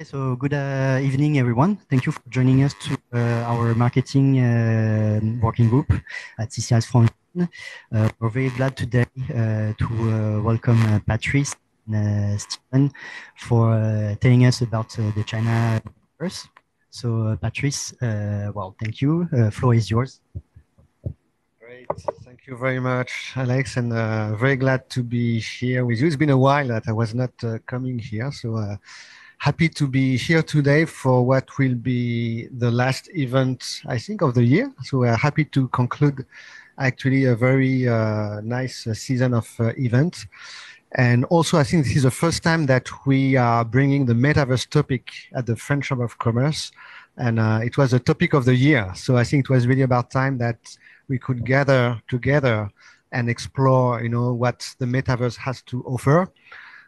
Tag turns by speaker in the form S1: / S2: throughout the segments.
S1: Okay, so good uh, evening, everyone. Thank you for joining us to uh, our marketing uh, working group at CCIS France. Uh, we're very glad today uh, to uh, welcome Patrice and Stephen for telling us about the China first. So, Patrice, well, thank you. floor is yours.
S2: Great. Thank you very much, Alex, and very glad to be here with you. It's been a while that I was not coming here, so happy to be here today for what will be the last event, I think, of the year. So we're happy to conclude actually a very uh, nice uh, season of uh, events. And also, I think this is the first time that we are bringing the metaverse topic at the French Chamber of Commerce. And uh, it was a topic of the year. So I think it was really about time that we could gather together and explore, you know, what the metaverse has to offer.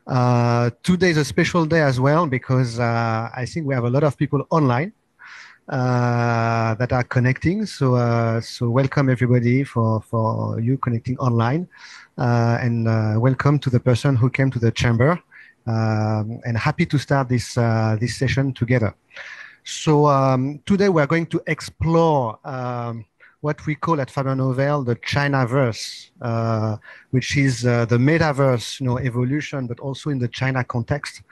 S2: Uh, today is a special day as well because uh, I think we have a lot of people online uh, that are connecting. So, uh, so welcome everybody for, for you connecting online, uh, and uh, welcome to the person who came to the chamber. Um, and happy to start this this session together. So um, today we are going to explore. Um, what we call at Fabernovel the Chinaverse, uh, which is uh, the metaverse, you know, evolution, but also in the China context.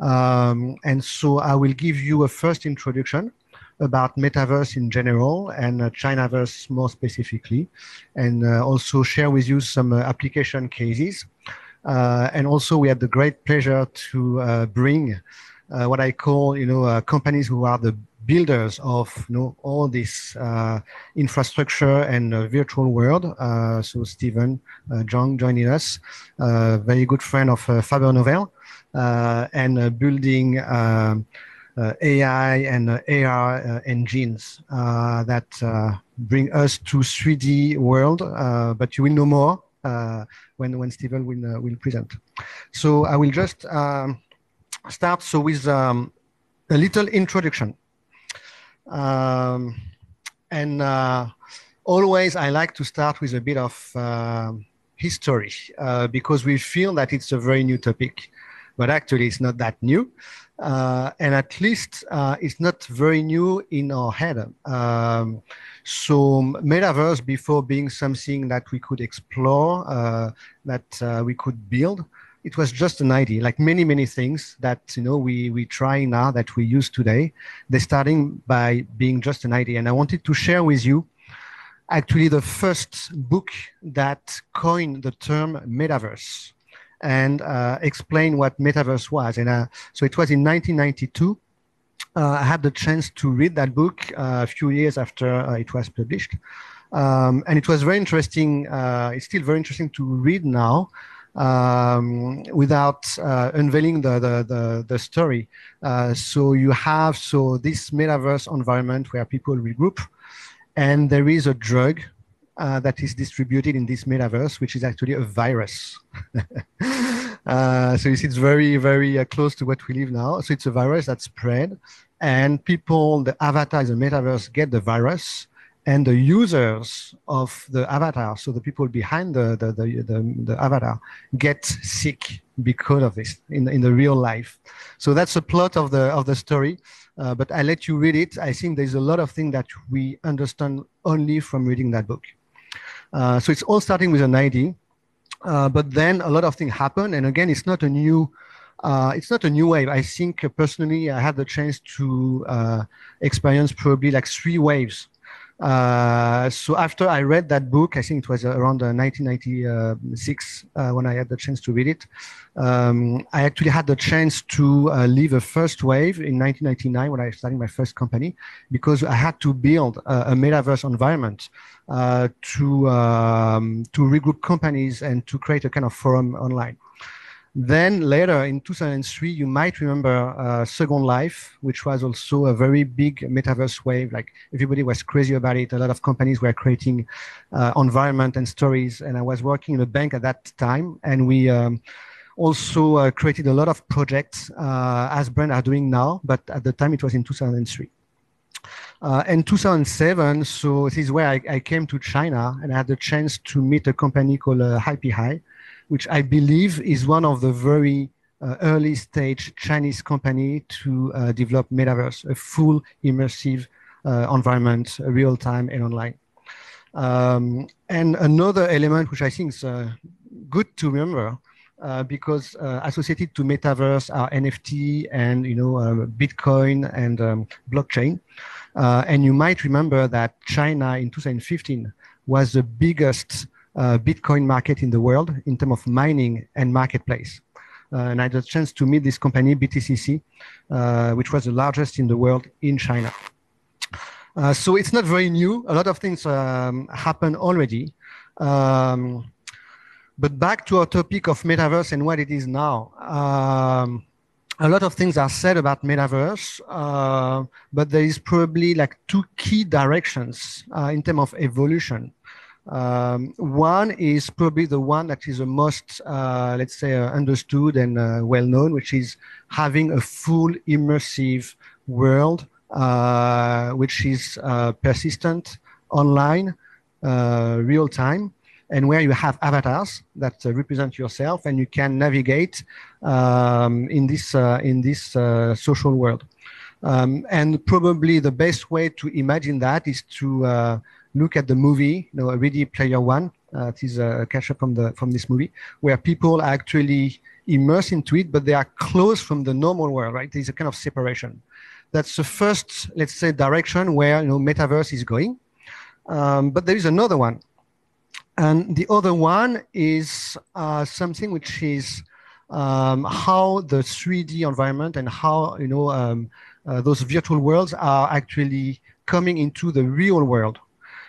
S2: Um, and so I will give you a first introduction about metaverse in general and uh, Chinaverse more specifically, and uh, also share with you some uh, application cases. Uh, and also we had the great pleasure to bring what I call, you know, companies who are the builders of you know, all this uh, infrastructure and uh, virtual world. Uh, so Stephen uh, Zhang joining us, very good friend of uh, Fabernovel, uh, and building um, AI and AR engines that bring us to 3D world. but you will know more when when Stephen will will present. So I will just um, start so with um, a little introduction. Um, and uh, always I like to start with a bit of uh, history because we feel that it's a very new topic, but actually it's not that new. Uh, and at least uh, it's not very new in our head. Um, so metaverse, before being something that we could explore, uh, that we could build, it was just an idea, like many, many things that you know we we try now that we use today. They're starting by being just an idea, and I wanted to share with you actually the first book that coined the term metaverse and uh, explain what metaverse was. And uh, so it was in 1992. Uh, I had the chance to read that book uh, a few years after uh, it was published. Um, and it was very interesting. Uh, it's still very interesting to read now um, without uh, unveiling the, the, the, the story. Uh, so you have so this metaverse environment where people regroup, and there is a drug uh, that is distributed in this metaverse, which is actually a virus. uh, so you see, it's very, very uh, close to what we live now. So it's a virus that spread, and people, the avatars in the metaverse, get the virus, and the users of the avatar, so the people behind the, the, the, the, the avatar, get sick because of this in, in the real life. So that's the plot of the, of the story. Uh, but I let you read it. I think there's a lot of things that we understand only from reading that book. Uh, so it's all starting with an idea, uh, but then a lot of things happen. And again, it's not a new, uh, it's not a new wave. I think uh, personally, I had the chance to uh, experience probably like three waves uh, so after I read that book, I think it was around 1996 uh, uh, when I had the chance to read it. Um, I actually had the chance to uh, leave a first wave in 1999 when I started my first company because I had to build a, a metaverse environment uh, to um, to regroup companies and to create a kind of forum online. Then later in 2003, you might remember uh, Second Life, which was also a very big metaverse wave. Like everybody was crazy about it. A lot of companies were creating uh, environment and stories. And I was working in a bank at that time, and we um, also uh, created a lot of projects uh, as brands are doing now. But at the time, it was in 2003. Uh, in 2007, so this is where I, I, came to China and I had the chance to meet a company called uh, HiPiHi, which I believe is one of the very uh, early stage Chinese company to uh, develop metaverse, a full immersive uh, environment, real time and online. Um, and another element which I think is uh, good to remember uh, because uh, associated to metaverse are NFT and you know Bitcoin and um, blockchain. and you might remember that China in 2015 was the biggest Bitcoin market in the world in terms of mining and marketplace. Uh, and I had a chance to meet this company, BTCC, uh, which was the largest in the world in China. Uh, so it's not very new. A lot of things um, happen already. Um, but back to our topic of metaverse and what it is now. Um, a lot of things are said about metaverse, uh, but there is probably like two key directions uh, in terms of evolution. Um, one is probably the one that is the most, uh, let's say, uh, understood and uh, well known, which is having a full immersive world, uh, which is uh, persistent, online, uh, real time, and where you have avatars that represent yourself, and you can navigate um, in this in this social world. Um, and probably the best way to imagine that is to look at the movie, you know, Ready Player One. Uh, it is a catch up from the from this movie where people are actually immersed into it, but they are close from the normal world, right? There's a kind of separation. That's the first, let's say, direction where you know metaverse is going. Um, but there is another one, and the other one is uh, something which is um, how the 3D environment and how you know um, uh, those virtual worlds are actually coming into the real world.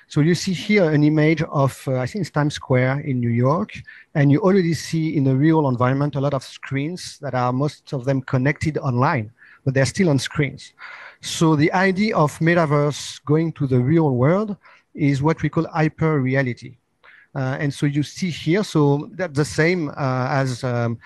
S2: So you see here an image of, uh, I think it's Times Square in New York, and you already see in the real environment a lot of screens that are most of them connected online, but they're still on screens. So the idea of metaverse going to the real world is what we call hyper reality. Uh, and so you see here, so that's the same uh, as um,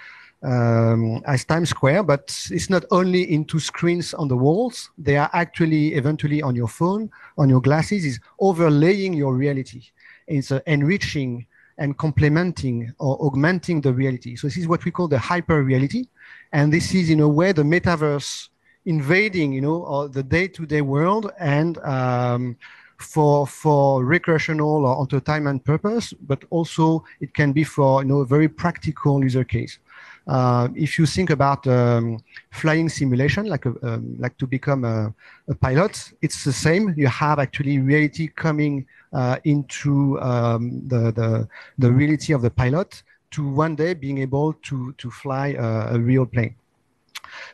S2: um, as Times Square, but it's not only into screens on the walls. They are actually eventually on your phone, on your glasses, is overlaying your reality. It's uh, enriching and complementing or augmenting the reality. So this is what we call the hyper reality. And this is in a way the metaverse invading, you know, the day-to-day world and um, for for recreational or entertainment purpose, but also it can be for you know a very practical user case. Uh, if you think about um, flying simulation, like a, um, like to become a, a, pilot, it's the same. You have actually reality coming uh, into um, the, the, the reality of the pilot to one day being able to to fly a, a real plane.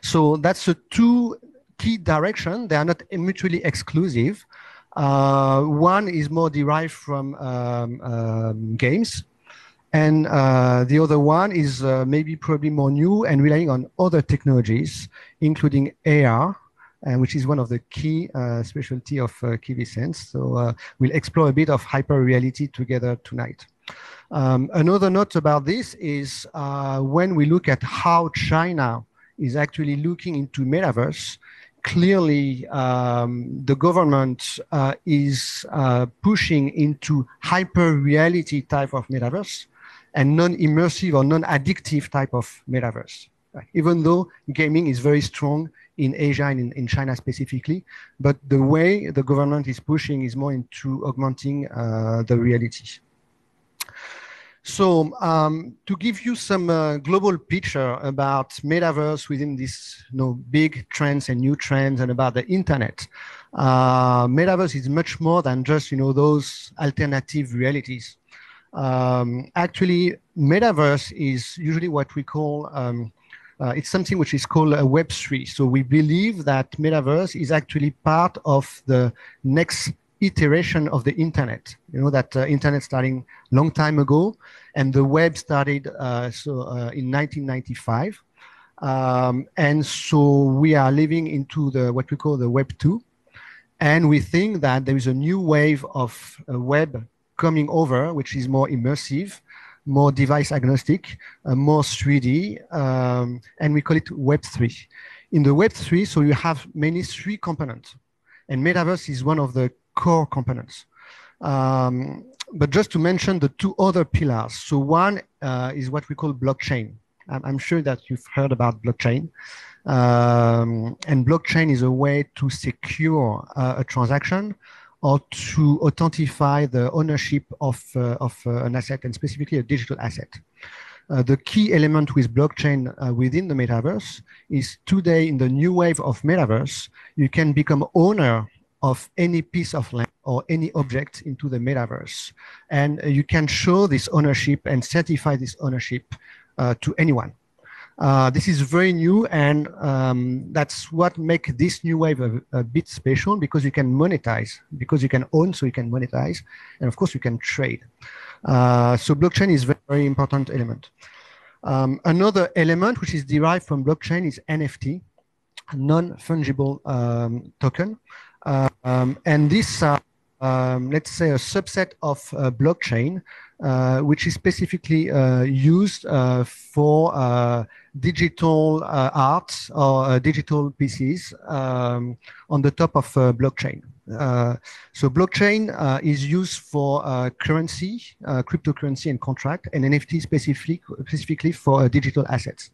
S2: So that's the two key direction. They are not mutually exclusive. Uh, one is more derived from um, um, games, and uh, the other one is uh, maybe probably more new and relying on other technologies, including AR, uh, which is one of the key uh, specialty of uh, Kivisense. So uh, we'll explore a bit of hyper reality together tonight. Um, another note about this is uh, when we look at how China is actually looking into metaverse, clearly um, the government is pushing into hyper reality type of metaverse and non-immersive or non-addictive type of metaverse. Right? Even though gaming is very strong in Asia and in, in, China specifically, but the way the government is pushing is more into augmenting uh, the reality. So um, to give you some uh, global picture about metaverse within this you know, big trends and new trends and about the internet, uh, metaverse is much more than just you know those alternative realities um, actually metaverse is usually what we call um, uh, it's something which is called a web3 so we believe that metaverse is actually part of the next iteration of the internet. You know that uh, internet starting long time ago and the web started uh, so uh, in 1995 um, and so we are living into the what we call the web 2 and we think that there is a new wave of uh, web coming over, which is more immersive, more device agnostic, uh, more 3D, um, and we call it Web3. In the Web3, so you have many three components, and Metaverse is one of the core components. Um, but just to mention the two other pillars. So one uh, is what we call blockchain. I'm sure that you've heard about blockchain. Um, and blockchain is a way to secure uh, a transaction or to authentify the ownership of, uh, of uh, an asset and specifically a digital asset. Uh, the key element with blockchain uh, within the metaverse is today in the new wave of metaverse, you can become owner of any piece of land or any object into the metaverse. And you can show this ownership and certify this ownership uh, to anyone. Uh, this is very new, and um, that's what makes this new wave a, a, bit special because you can monetize, because you can own, so you can monetize, and of course you can trade. Uh, so blockchain is very, very important element. Um, another element which is derived from blockchain is NFT, non-fungible um, token. Um, and this, uh, um, let's say, a subset of uh, blockchain, uh, which is specifically uh, used uh, for uh, digital arts or digital pieces um, on the top of blockchain. so blockchain is used for currency, cryptocurrency and contract, and NFT specifically, specifically for digital assets.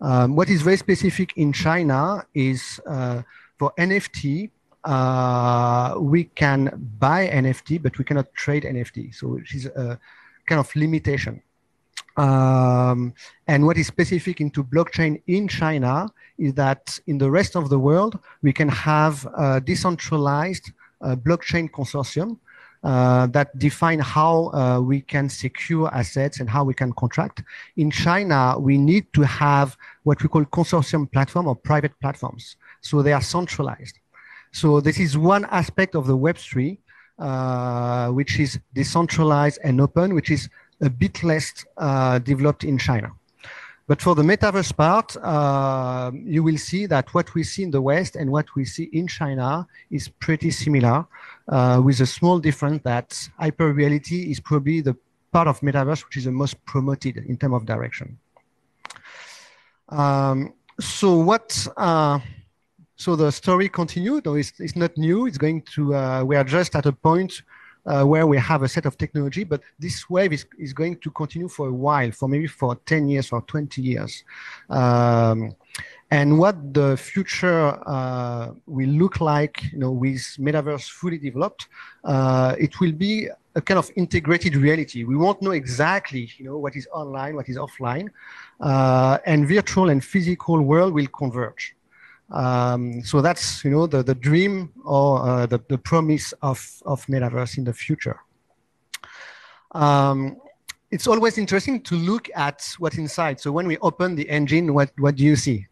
S2: Um, what is very specific in China is for NFT, uh, we can buy NFT, but we cannot trade NFT. So which is a kind of limitation. Um, and what is specific into blockchain in China is that in the rest of the world, we can have a decentralized uh, blockchain consortium uh, that define how uh, we can secure assets and how we can contract. In China, we need to have what we call consortium platform or private platforms. So they are centralized. So this is one aspect of the Web3, uh, which is decentralized and open, which is a bit less uh, developed in China. But for the metaverse part, uh, you will see that what we see in the West and what we see in China is pretty similar, uh, with a small difference that hyper reality is probably the part of metaverse which is the most promoted in terms of direction. Um, so what uh, so the story continued, it's, it's not new. It's going to, uh, we are just at a point uh, where we have a set of technology, but this wave is, is going to continue for a while, for maybe for 10 years or 20 years. Um, and what the future uh, will look like, you know, with metaverse fully developed, uh, it will be a kind of integrated reality. We won't know exactly, you know, what is online, what is offline, uh, and virtual and physical world will converge. Um, so that's you know the, the dream or uh, the, the promise of, of metaverse in the future. Um, it's always interesting to look at what's inside. So when we open the engine, what, what do you see?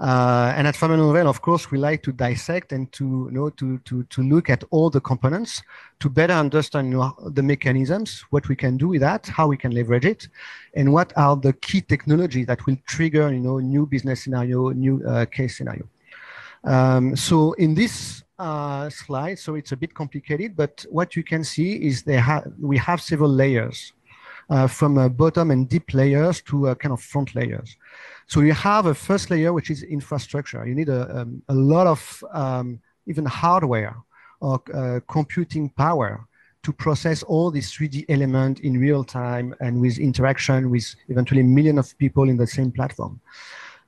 S2: Uh, and at Nouvelle, of course, we like to dissect and to you know to to to look at all the components to better understand you know, the mechanisms, what we can do with that, how we can leverage it, and what are the key technologies that will trigger you know new business scenario, new uh, case scenario. Um, so in this uh, slide, so it's a bit complicated, but what you can see is they have we have several layers. Uh, from uh, bottom and deep layers to uh, kind of front layers. So you have a first layer, which is infrastructure. You need a, um, a lot of um, even hardware or uh, computing power to process all these 3D elements in real time and with interaction with eventually millions of people in the same platform.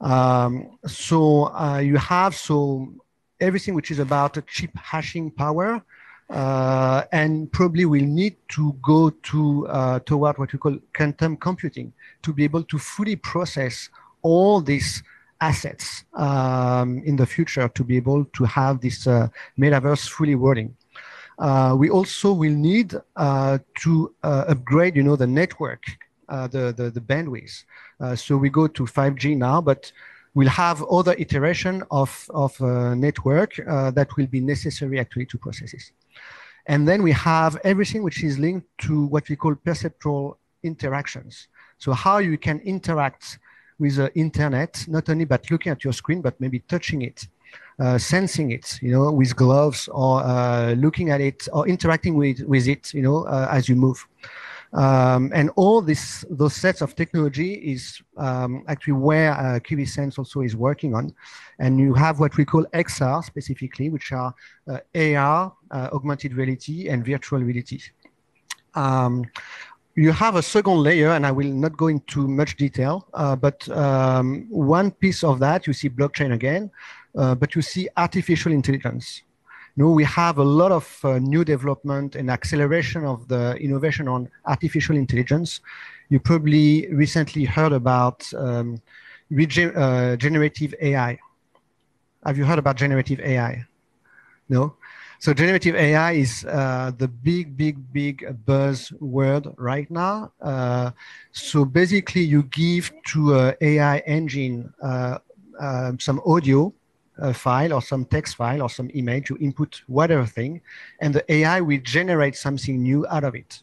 S2: Um, so uh, you have so everything which is about a chip hashing power uh, and probably will need to go to uh, toward what we call quantum computing to be able to fully process all these assets um, in the future to be able to have this uh, metaverse fully working. Uh, we also will need uh, to uh, upgrade, you know, the network, uh, the, the, the bandwidth. Uh, so we go to 5G now, but we'll have other iteration of, of network that will be necessary actually to process this. And then we have everything which is linked to what we call perceptual interactions. So how you can interact with the internet, not only but looking at your screen, but maybe touching it, uh, sensing it, you know, with gloves or uh, looking at it or interacting with, with it, you know, uh, as you move. Um, and all this, those sets of technology is um, actually where uh, Kivisense also is working on. And you have what we call XR specifically, which are uh, AR, uh, augmented reality, and virtual reality. Um, you have a second layer, and I will not go into much detail, uh, but um, one piece of that, you see blockchain again, uh, but you see artificial intelligence. You know, we have a lot of uh, new development and acceleration of the innovation on artificial intelligence. You probably recently heard about um, uh, generative AI. Have you heard about generative AI? No? So generative AI is uh, the big, big, big buzzword right now. Uh, so basically, you give to an AI engine uh, um, some audio file or some text file or some image, you input whatever thing, and the AI will generate something new out of it,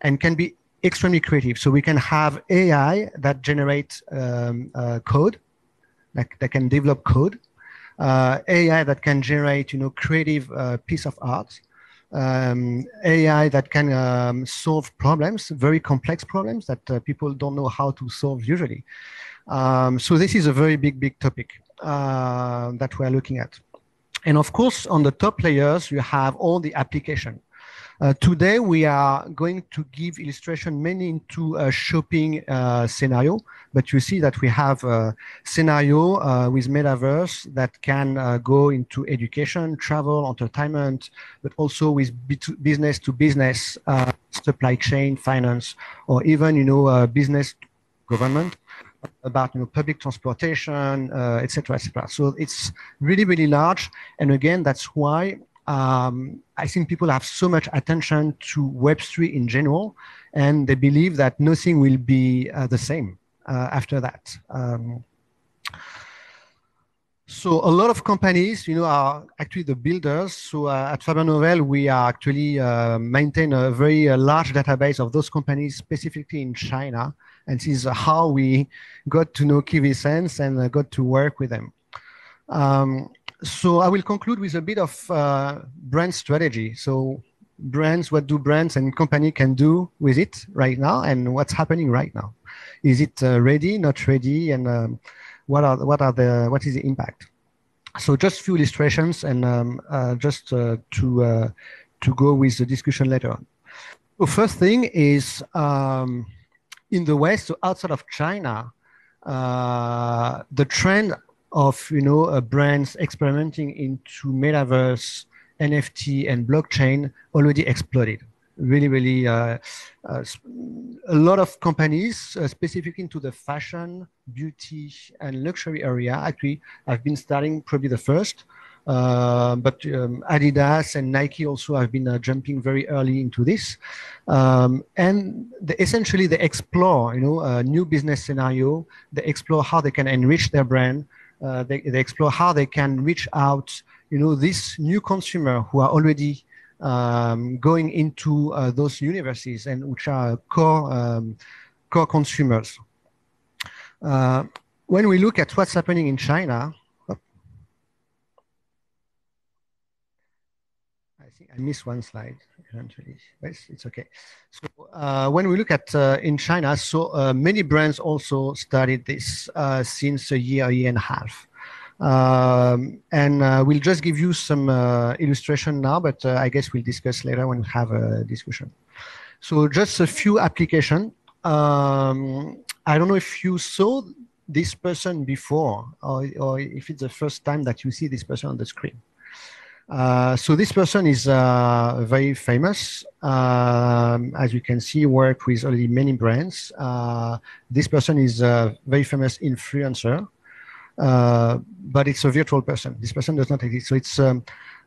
S2: and can be extremely creative. So we can have AI that generates um, uh, code, that, that can develop code, uh, AI that can generate, you know, creative uh, piece of art, um, AI that can um, solve problems, very complex problems that uh, people don't know how to solve usually. Um, so this is a very big, big topic uh, that we're looking at. And of course, on the top layers, you have all the application. Uh, today, we are going to give illustration mainly into a shopping uh, scenario, but you see that we have a scenario uh, with metaverse that can uh, go into education, travel, entertainment, but also with business to business, uh, supply chain, finance, or even, you know, uh, business government about you know public transportation, etc., etc. So it's really really large, and again that's why um, I think people have so much attention to Web3 in general, and they believe that nothing will be uh, the same uh, after that. Um, so a lot of companies, you know, are actually the builders. So uh, at Fabernovel, we are actually uh, maintain a very uh, large database of those companies, specifically in China. And this is how we got to know Kivisense and uh, got to work with them. Um, so I will conclude with a bit of uh, brand strategy. So brands, what do brands and company can do with it right now, and what's happening right now? Is it uh, ready, not ready, and um, what are what are the what is the impact? So just few illustrations, and um, uh, just uh, to uh, to go with the discussion later on. So first thing is um, in the West, so outside of China, uh, the trend of you know uh, brands experimenting into metaverse, NFT, and blockchain already exploded. Really, really, uh, uh, a lot of companies, uh, specifically into the fashion, beauty, and luxury area, actually have been starting probably the first. Uh, but um, Adidas and Nike also have been uh, jumping very early into this, um, and essentially they explore, you know, a new business scenario. They explore how they can enrich their brand, they, they explore how they can reach out, you know, this new consumer who are already um, going into uh, those universities and which are core um, core consumers. Uh, when we look at what's happening in China, oh, I think I missed one slide it's, it's okay. So uh, when we look at uh, in China, so uh, many brands also started this uh, since a year, year and a half. Um, and uh, we'll just give you some uh, illustration now, but I guess we'll discuss later when we have a discussion. So just a few application. Um, I don't know if you saw this person before, or, or if it's the first time that you see this person on the screen. Uh, so this person is uh, very famous. Um, as you can see, worked with already many brands. Uh, this person is a very famous influencer, uh, but it's a virtual person. This person does not exist. So it's um,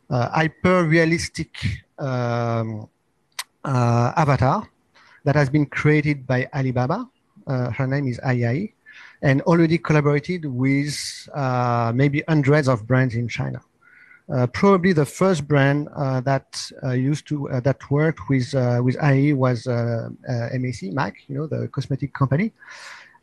S2: hyper realistic um, uh, avatar that has been created by Alibaba. her name is Ai and already collaborated with maybe hundreds of brands in China. Uh, probably the first brand uh, that uh, used to uh, that worked with uh, with AI was uh, MAC, MAC, you know, the cosmetic company.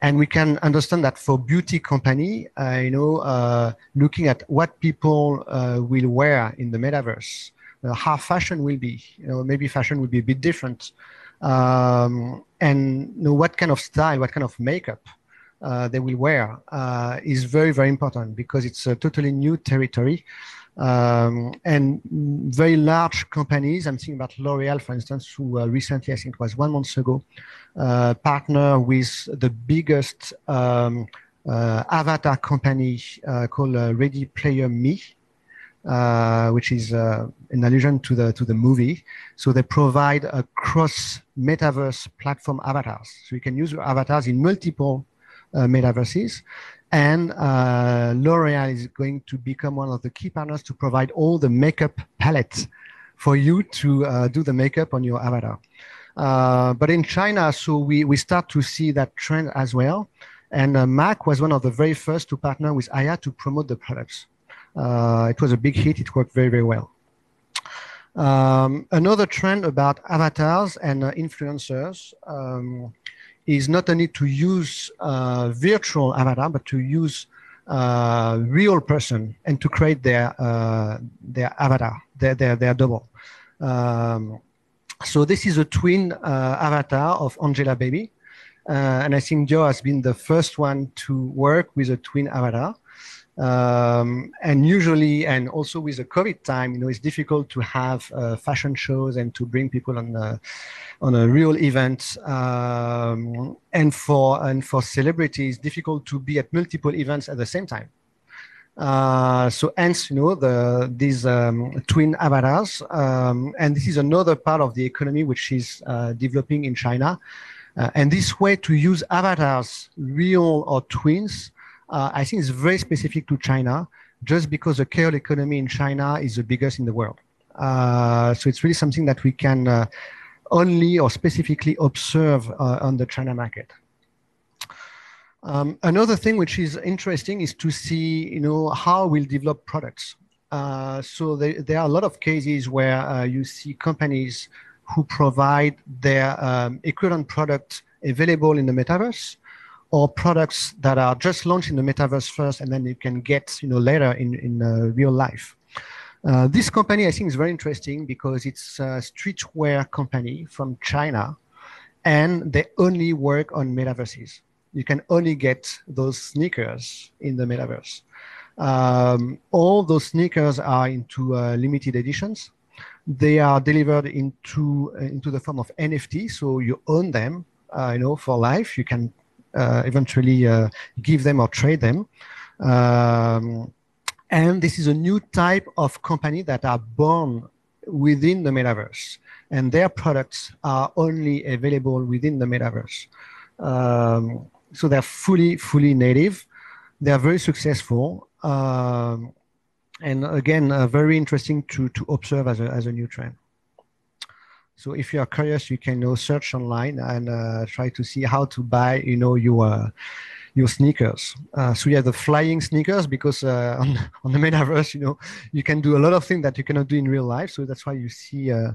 S2: And we can understand that for beauty company, you know, looking at what people will wear in the metaverse, how fashion will be, you know, maybe fashion will be a bit different, um, and you know, what kind of style, what kind of makeup uh, they will wear uh, is very, very important because it's a totally new territory. Um, and very large companies, I'm thinking about L'Oreal, for instance, who uh, recently, I think it was one month ago, uh, partner with the biggest um, uh, avatar company uh, called Ready Player Me, uh, which is uh, an allusion to the to the movie. So they provide a cross metaverse platform avatars. So you can use your avatars in multiple uh, metaverses. And uh, L'Oreal is going to become one of the key partners to provide all the makeup palettes for you to uh, do the makeup on your avatar. Uh, but in China, so we, we start to see that trend as well. And Mac was one of the very first to partner with Aya to promote the products. Uh, it was a big hit. It worked very, very well. Um, another trend about avatars and uh, influencers um, is not only to use uh, virtual avatar, but to use uh, real person and to create their uh, their avatar, their their, their double. Um, so this is a twin uh, avatar of Angelababy, and I think Joe has been the first one to work with a twin avatar. Um, and usually, and also with the COVID time, you know, it's difficult to have uh, fashion shows and to bring people on a, on a real event. Um, and for and for celebrities, difficult to be at multiple events at the same time. Uh, so hence, you know, the these um, twin avatars, um, and this is another part of the economy which is uh, developing in China. Uh, and this way to use avatars, real or twins, uh, I think it's very specific to China, just because the KOL economy in China is the biggest in the world. Uh, so it's really something that we can uh, only or specifically observe uh, on the China market. Um, another thing which is interesting is to see, you know, how we'll develop products. Uh, so there, there, are a lot of cases where uh, you see companies who provide their um, equivalent product available in the metaverse, or products that are just launched in the metaverse first and then you can get you know later in in uh, real life. Uh, this company i think is very interesting because it's a streetwear company from china and they only work on metaverses. You can only get those sneakers in the metaverse. Um, all those sneakers are into uh, limited editions. They are delivered into uh, into the form of nft so you own them uh, you know for life. You can eventually uh, give them or trade them. Um, and this is a new type of company that are born within the metaverse and their products are only available within the metaverse. Um, so they're fully, fully native. They are very successful. Um, and again, uh, very interesting to, to observe as a, as a new trend. So if you are curious, you can you know, search online and uh, try to see how to buy, you know, your your sneakers. Uh, so have the flying sneakers because uh, on, on the metaverse, you know, you can do a lot of things that you cannot do in real life. So that's why you see uh,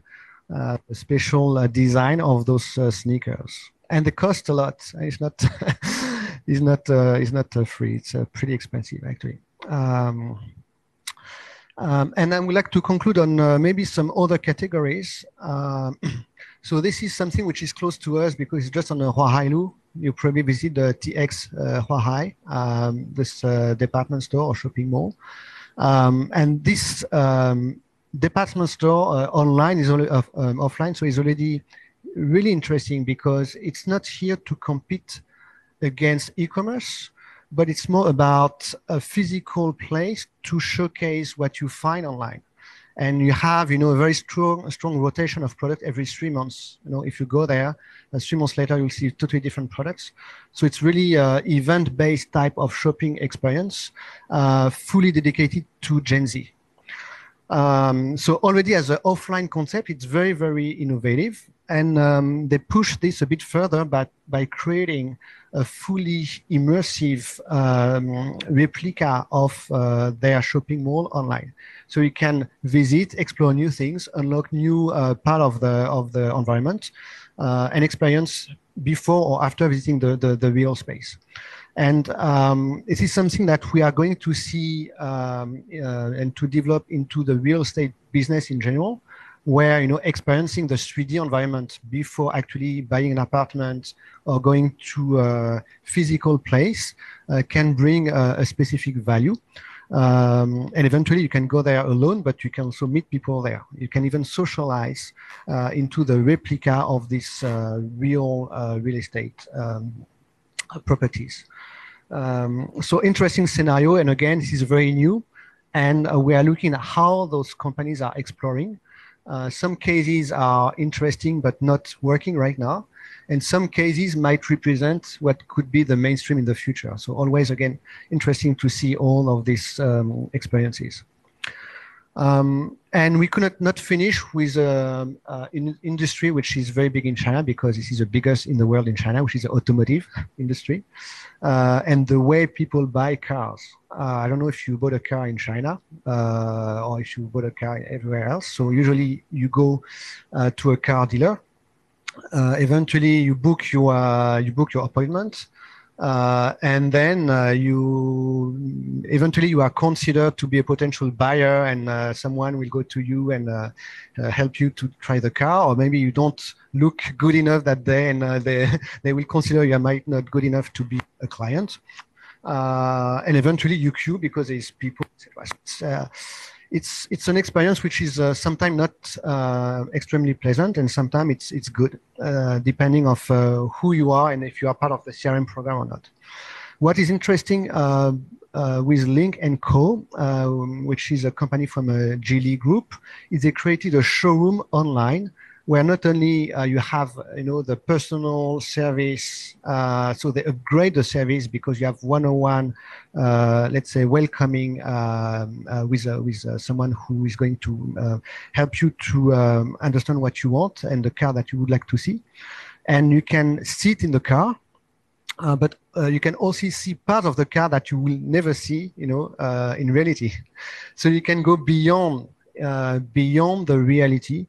S2: uh, a special uh, design of those sneakers, and they cost a lot. It's not it's not it's not free. It's pretty expensive actually. Um, um, and I would like to conclude on uh, maybe some other categories. Um, so this is something which is close to us because it's just on the Huaihai Lu. You probably visit the TX uh, Huaihai, um, this uh, department store or shopping mall. Um, and this um, department store uh, online is only, um, offline, so it's already really interesting because it's not here to compete against e-commerce, but it's more about a physical place to showcase what you find online. And you have, you know, a very strong, strong rotation of product every three months. You know, if you go there, uh, three months later, you'll see totally different products. So it's really an event-based type of shopping experience, uh, fully dedicated to Gen Z. Um, so already as an offline concept, it's very, very innovative. And um, they push this a bit further by, by creating a fully immersive um, replica of uh, their shopping mall online. So you can visit, explore new things, unlock new uh, part of the of the environment, uh, and experience before or after visiting the, the, the real space. And um, this is something that we are going to see um, uh, and to develop into the real estate business in general. Where you know experiencing the 3D environment before actually buying an apartment or going to a physical place uh, can bring a, a specific value. Um, and eventually you can go there alone, but you can also meet people there. You can even socialize uh, into the replica of this uh, real uh, real estate um, properties. Um, so interesting scenario. And again, this is very new. And uh, we are looking at how those companies are exploring. Uh, some cases are interesting, but not working right now. And some cases might represent what could be the mainstream in the future. So always, again, interesting to see all of these um, experiences. Um, and we could not, not finish with an uh, uh, in industry which is very big in China because this is the biggest in the world in China, which is the automotive industry. Uh, and the way people buy cars. Uh, I don't know if you bought a car in China uh, or if you bought a car everywhere else. So usually you go uh, to a car dealer. eventually you book your you book your appointment uh, and then uh, you eventually you are considered to be a potential buyer and uh, someone will go to you and uh, uh, help you to try the car. Or maybe you don't look good enough that day and uh, they, they will consider you might not good enough to be a client. And eventually you queue because there's people it's it's an experience which is uh, sometimes not uh, extremely pleasant and sometimes it's it's good uh, depending of uh, who you are and if you are part of the CRM program or not. What is interesting uh, uh, with Lynk & Co, which is a company from a Geely group, is they created a showroom online where not only uh, you have you know the personal service uh, so they upgrade the service because you have one-on-one uh, let's say welcoming um, uh, with uh, with someone who is going to help you to um, understand what you want and the car that you would like to see. And you can sit in the car but you can also see part of the car that you will never see you know in reality. So you can go beyond beyond the reality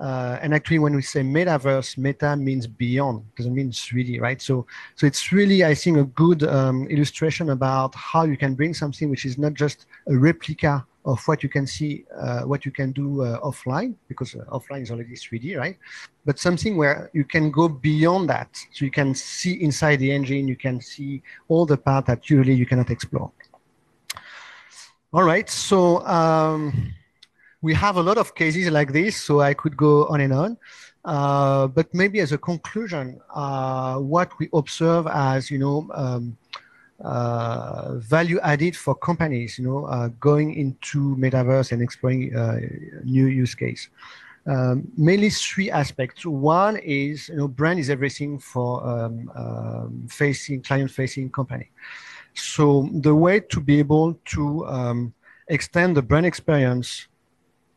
S2: uh, and actually, when we say metaverse, meta means beyond, doesn't mean 3D, right? So, so it's really, I think, a good um, illustration about how you can bring something which is not just a replica of what you can see, uh, what you can do uh, offline, because uh, offline is already 3D, right? But something where you can go beyond that. So you can see inside the engine, you can see all the part that usually you cannot explore. All right, so um, we have a lot of cases like this, so I could go on and on. Uh, but maybe as a conclusion, uh, what we observe as you know um, uh, value added for companies, you know, uh, going into metaverse and exploring uh, new use case. Um, mainly three aspects. One is you know brand is everything for um, um facing client facing company. So the way to be able to um, extend the brand experience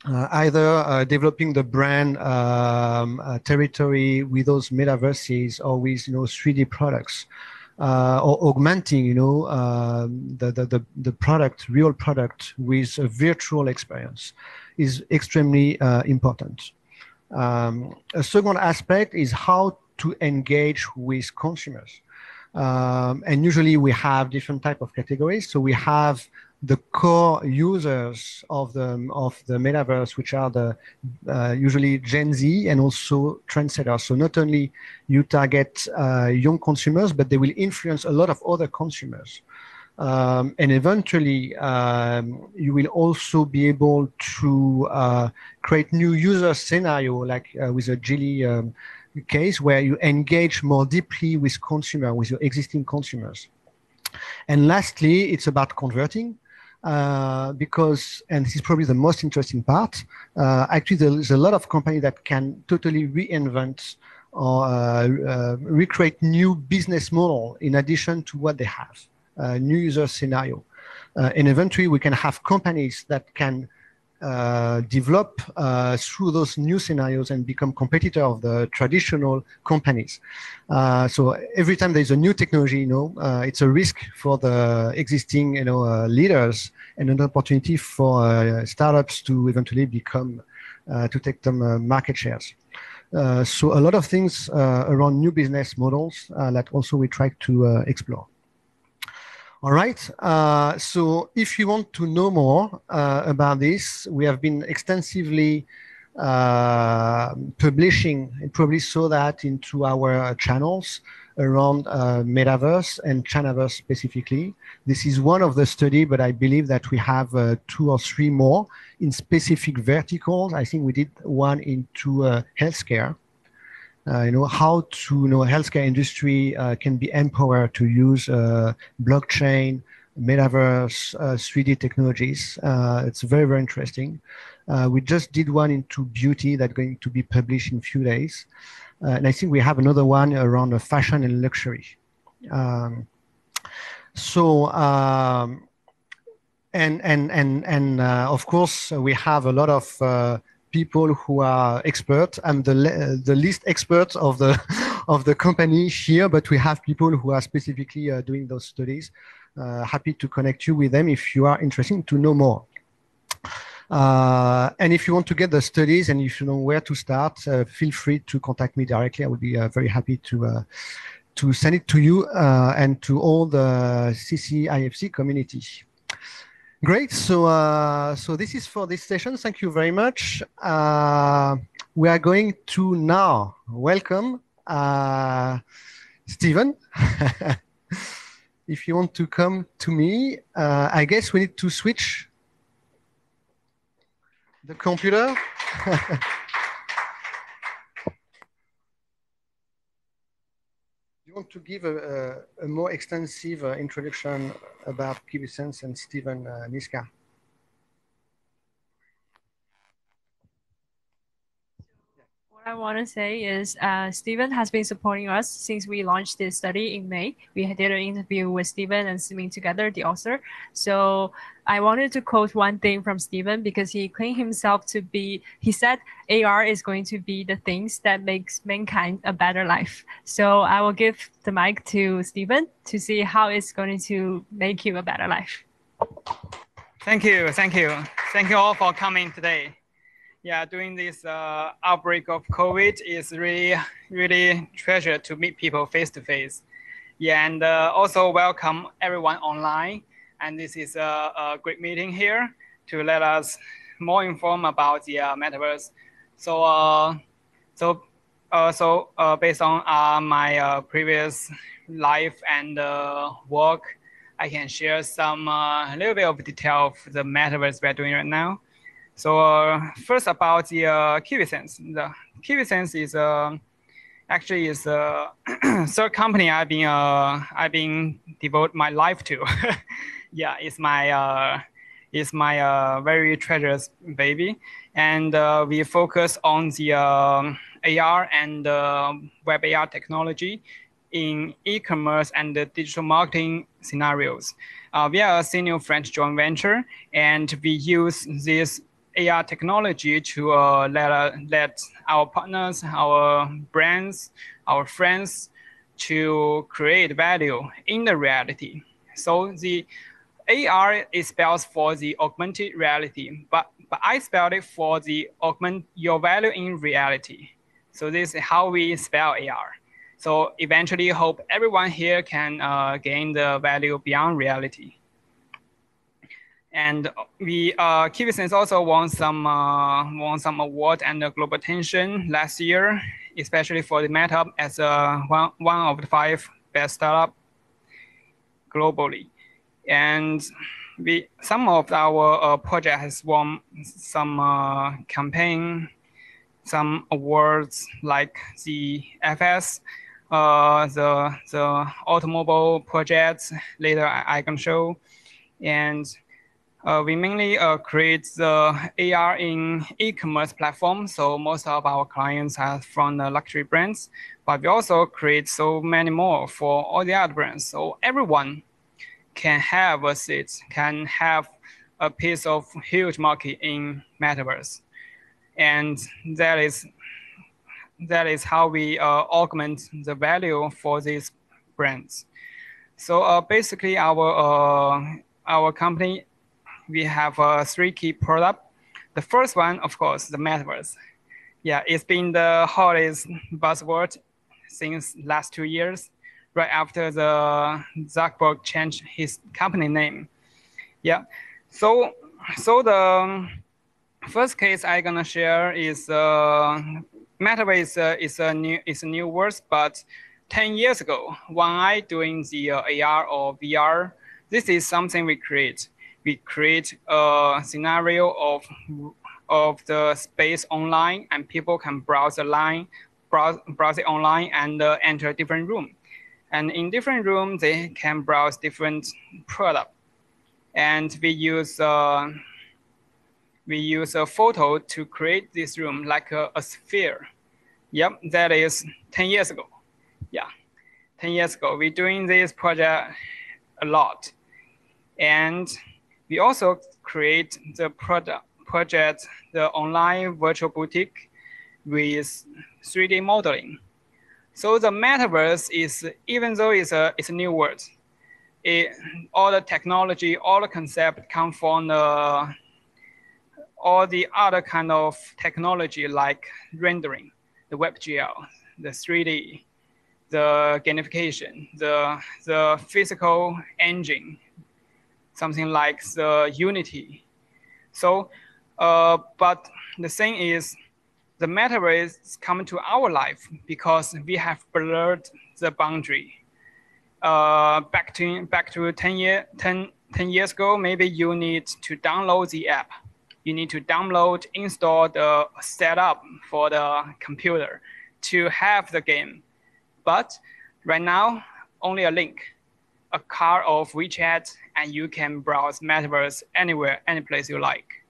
S2: uh, either uh, developing the brand um, uh, territory with those metaverses or with you know 3D products, uh, or augmenting you know um, the, the, the the product, real product with a virtual experience, is extremely uh, important. Um, a second aspect is how to engage with consumers. Um, and usually we have different type of categories. So we have the core users of the of the metaverse, which are the uh, usually Gen Z and also trendsetters. So not only you target uh, young consumers, but they will influence a lot of other consumers. Um, and eventually, um, you will also be able to uh, create new user scenario, like uh, with a Geely um, case, where you engage more deeply with consumer, with your existing consumers. And lastly, it's about converting. Uh, because, and this is probably the most interesting part, uh, actually there's a lot of companies that can totally reinvent or uh, uh recreate new business model in addition to what they have, new user scenario. Uh, and eventually we can have companies that can uh, develop uh, through those new scenarios and become competitor of the traditional companies. Uh, so every time there's a new technology, you know, uh, it's a risk for the existing, you know, uh, leaders and an opportunity for startups to eventually become, to take them market shares. so a lot of things around new business models that also we try to explore. All right. Uh, so if you want to know more uh, about this, we have been extensively uh, publishing probably saw that into our channels around uh, metaverse and Chinaverse specifically. This is one of the study, but I believe that we have uh, two or three more in specific verticals. I think we did one into uh, healthcare. Uh, you know how to you know healthcare industry uh, can be empowered to use uh, blockchain, metaverse, 3D technologies. it's very very interesting. we just did one into beauty that's going to be published in a few days. Uh, and I think we have another one around fashion and luxury. Um, so, um, and and and and uh, of course, we have a lot of uh, people who are experts. I'm the the least expert of the of the company here, but we have people who are specifically uh, doing those studies. Uh, happy to connect you with them if you are interested to know more. Uh, and if you want to get the studies and if you know where to start, uh, feel free to contact me directly. I would be uh, very happy to uh, to send it to you uh, and to all the CCIFC community. Great. So uh, so this is for this session. Thank you very much. Uh, we are going to now welcome uh, Stephen. if you want to come to me, uh, I guess we need to switch the computer. you want to give a, a, a more extensive uh, introduction about Kivisense and Stephen uh, Niska?
S3: I want to say is uh, Stephen has been supporting us since we launched this study in May. We did an interview with Stephen and Simin together, the author. So I wanted to quote one thing from Stephen because he claimed himself to be, he said AR is going to be the things that makes mankind a better life. So I will give the mic to Stephen to see how it's going to make you a better life.
S4: Thank you. Thank you. Thank you all for coming today yeah, during this uh, outbreak of COVID, it's really, really treasure to meet people face to face. Yeah, and uh, also welcome everyone online. And this is a, a, great meeting here to let us more inform about the uh, metaverse. So, uh, so, uh, so uh, based on my previous life and work, I can share some a little bit of detail of the metaverse we're doing right now. So uh, first about the uh, Kivisense. The Kivisense is uh, actually is a third company I've been uh, I've been devote my life to. yeah, it's my uh, it's my uh, very treasures baby, and uh, we focus on the uh, AR and uh, web AR technology in e-commerce and digital marketing scenarios. Uh, we are a Sino-French joint venture, and we use this AR technology to uh, let, uh, let our partners, our brands, our friends to create value in the reality. So the AR is spelled for the augmented reality, but, but I spelled it for the augment your value in reality. So this is how we spell AR. So eventually hope everyone here can uh, gain the value beyond reality. And we uh, Kivisense also won some uh, won some award and global attention last year, especially for the Meta as uh, one one of the five best startup globally. And we some of our uh, project has won some uh, campaign, some awards like the FS, uh, the the automobile projects. Later I, I can show, and uh, we mainly uh, create the AR in e-commerce platform. So most of our clients are from the luxury brands, but we also create so many more for all the other brands. So everyone can have a seat, can have a piece of huge market in metaverse, and that is that is how we uh, augment the value for these brands. So uh, basically, our uh, our company we have uh, three key products. The first one, of course, the metaverse. Yeah, it's been the hottest buzzword since last two years, right after the Zuckerberg changed his company name. Yeah, so so the first case I'm gonna share is uh, metaverse uh, is a new is a new word, but 10 years ago, when I doing the uh, AR or VR, this is something we create. We create a scenario of of the space online, and people can browse the line, browse browse it online, and uh, enter a different room. And in different rooms, they can browse different product. And we use uh, we use a photo to create this room like a, a sphere. Yep, that is 10 years ago. Yeah, 10 years ago. We're doing this project a lot. And we also create the product project, the online virtual boutique with 3D modeling. So the metaverse is, even though it's a, it's a new word, it, all the technology, all the concept come from the, all the other kind of technology like rendering, the WebGL, the 3D, the gamification, the, the physical engine, something like the Unity. So, uh, but the thing is, the metaverse is coming to our life because we have blurred the boundary. Uh, back to back to 10, year, 10, 10 years ago, maybe you need to download the app. You need to download, install the setup for the computer to have the game. But right now, only a link, a card of WeChat, and you can browse metaverse anywhere, any place you like.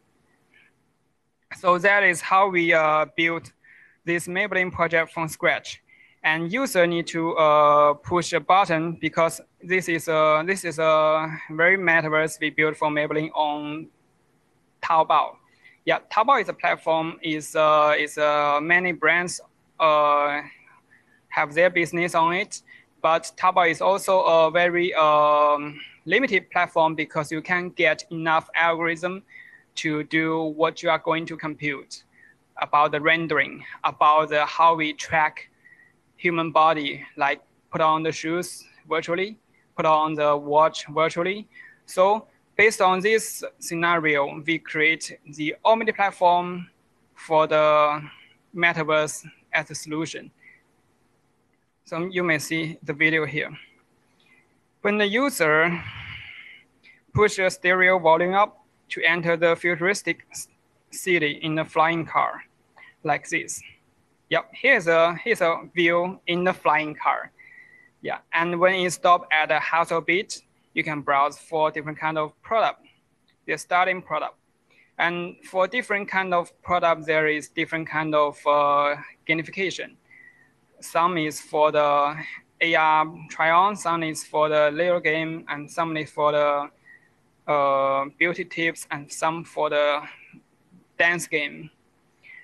S4: So that is how we uh, built this Maybelline project from scratch. And user need to uh, push a button because this is a this is a very metaverse we built for Maybelline on Taobao. Yeah, Taobao is a platform. is uh, is uh, many brands uh, have their business on it, but Taobao is also a very um, limited platform because you can't get enough algorithm to do what you are going to compute about the rendering, about the how we track human body, like put on the shoes virtually, put on the watch virtually. So based on this scenario, we create the Omni platform for the metaverse as a solution. So you may see the video here. When the user push the stereo volume up, to enter the futuristic city in a flying car, like this. Yep, here's a here's a view in the flying car. Yeah, and when you stop at a house of beat, you can browse for different kind of product, the starting product. And for different kind of product, there is different kind of uh, gamification. Some is for the AR try on, some is for the little game, and some is for the uh, beauty tips and some for the dance game.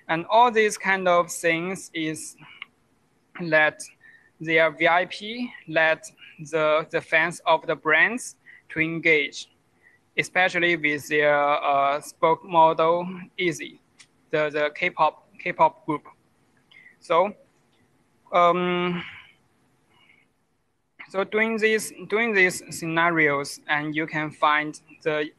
S4: And all these kind of things is let their VIP, let the, the fans of the brands to engage, especially with their uh, spoke model ITZY, the, the K-pop K-pop group. So um, so doing these doing these scenarios, and you can find the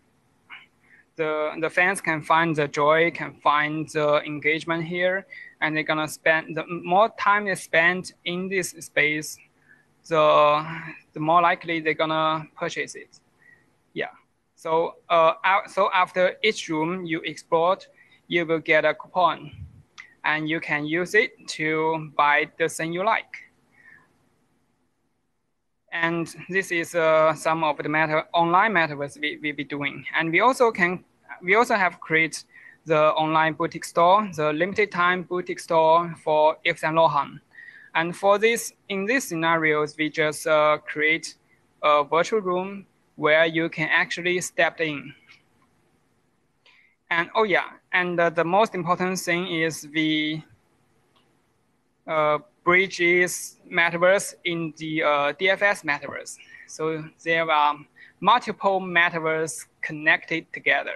S4: the the fans can find the joy, can find the engagement here, and they're gonna spend the more time they spend in this space, the the more likely they're gonna purchase it. Yeah. So uh, so after each room you explored, you will get a coupon, and you can use it to buy the thing you like. And this is uh, some of the matter online metaverse we we be doing. And we also can we also have created the online boutique store, the limited time boutique store for Yves Saint Laurent. And for this, in these scenarios, we just uh, create a virtual room where you can actually step in. And oh yeah, and uh, the most important thing is we uh, bridges metaverse in the uh, DFS metaverse. So there are multiple metaverse connected together.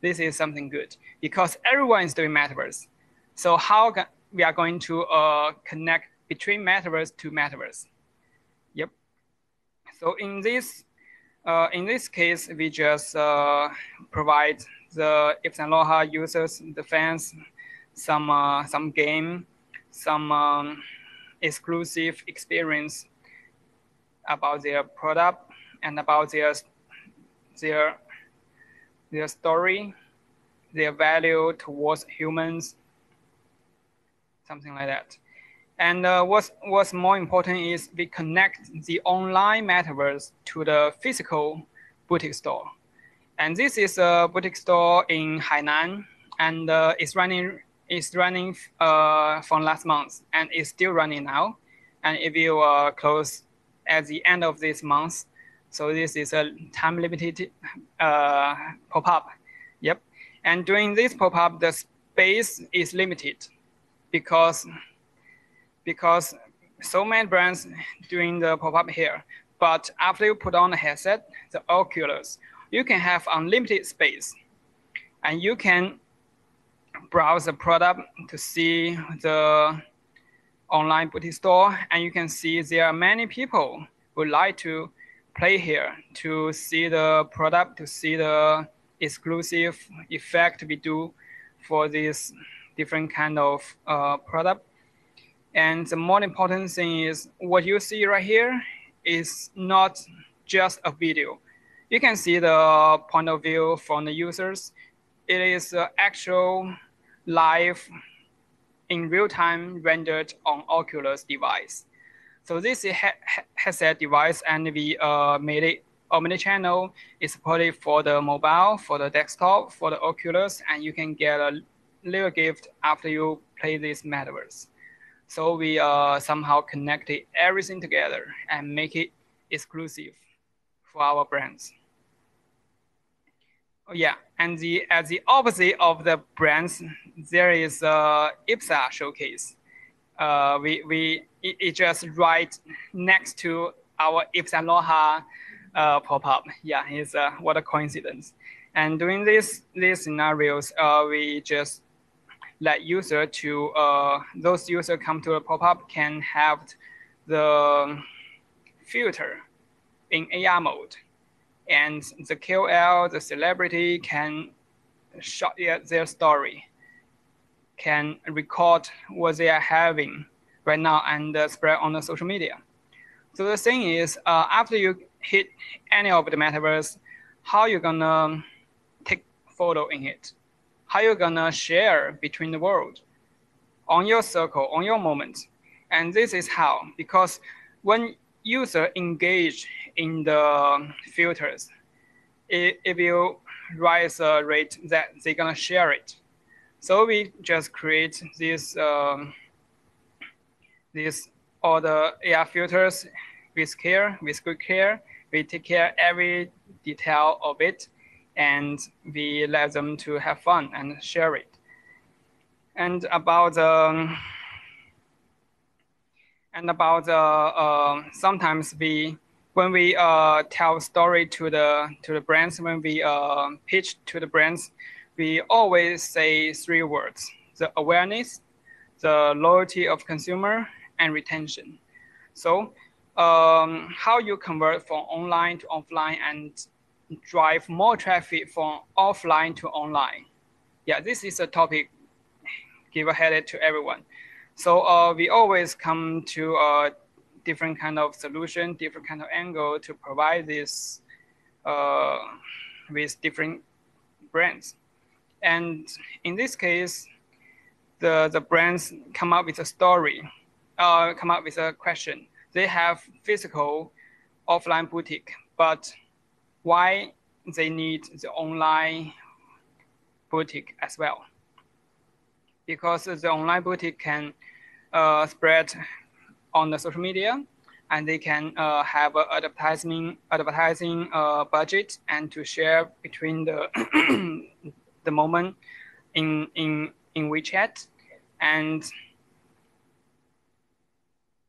S4: This is something good because everyone is doing metaverse. So how we are going to uh, connect between metaverse to metaverse? Yep. So in this uh, in this case, we just uh, provide the Yves Saint Laurent users, the fans, some uh, some game, some um, exclusive experience about their product and about their their their story, their value towards humans, something like that. And uh, what's, what's more important is we connect the online metaverse to the physical boutique store. And this is a boutique store in Hainan, and uh, it's running it's running uh, from last month, and it's still running now. And if you uh, close at the end of this month, so this is a time limited uh, pop up. Yep. And during this pop up, the space is limited because because so many brands doing the pop up here. But after you put on the headset, the Oculus, you can have unlimited space, and you can browse the product to see the online boutique store, and you can see there are many people would like to play here to see the product, to see the exclusive effect we do for this different kind of uh, product. And the more important thing is what you see right here is not just a video. You can see the point of view from the users. It is uh, actual live in real time rendered on Oculus device. So this is headset device and we uh, made it omni-channel. It's supported for the mobile, for the desktop, for the Oculus, and you can get a little gift after you play this metaverse. So we uh, somehow connected everything together and make it exclusive for our brands. Yeah, and the as the opposite of the brands, there is a IPSA showcase. Uh, we we it, it, just right next to our Yves Loha uh, pop-up. Yeah, it's uh, what a coincidence. And during this these scenarios, uh, we just let user to uh, those user come to a pop-up can have the filter in AR mode, and the KOL, the celebrity can shot their story, can record what they are having right now and uh, spread on the social media. So the thing is, uh, after you hit any of the metaverse, how you gonna take photo in it? How you gonna share between the world on your circle, on your moment? And this is how, because when user engage in the filters, If will rise a rate that they're gonna share it. So we just create this um, this all the AR filters with care, with good care. We take care every detail of it, and we let them to have fun and share it. And about the um, and about the uh, sometimes we when we uh, tell story to the to the brands when we uh, pitch to the brands, we always say three words: the awareness, the loyalty of consumer, and retention. So um, how you convert from online to offline and drive more traffic from offline to online. Yeah, this is a topic give a headache to everyone. So uh, we always come to a different kind of solution, different kind of angle to provide this uh, with different brands. And in this case, the, the brands come up with a story uh, come up with a question. They have physical offline boutique, but why they need the online boutique as well? Because the online boutique can uh, spread on the social media and they can uh, have an advertising advertising uh, budget and to share between the the moment in in in WeChat and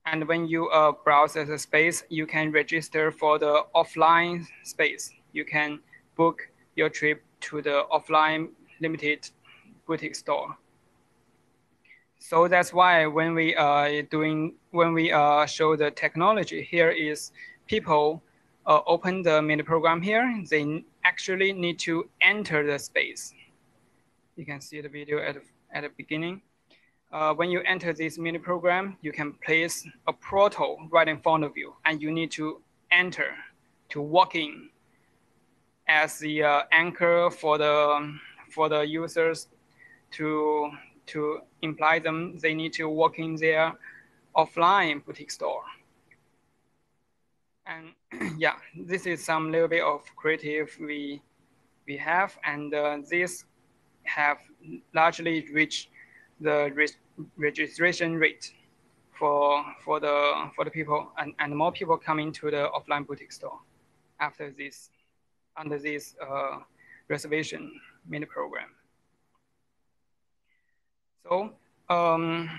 S4: and when you uh, browse the space, you can register for the offline space. You can book your trip to the offline limited boutique store. So that's why when we are doing, when we uh, show the technology, here is people uh, open the mini program here, they actually need to enter the space. You can see the video at, at the beginning. Uh, when you enter this mini program, you can place a portal right in front of you, and you need to enter to walk in as the uh, anchor for the for the users to to imply them they need to walk in their offline boutique store. And yeah, this is some little bit of creative we we have, and uh, this have largely reached the re registration rate for for the for the people, and, and more people coming to the offline boutique store after this under this uh, reservation mini program. So um,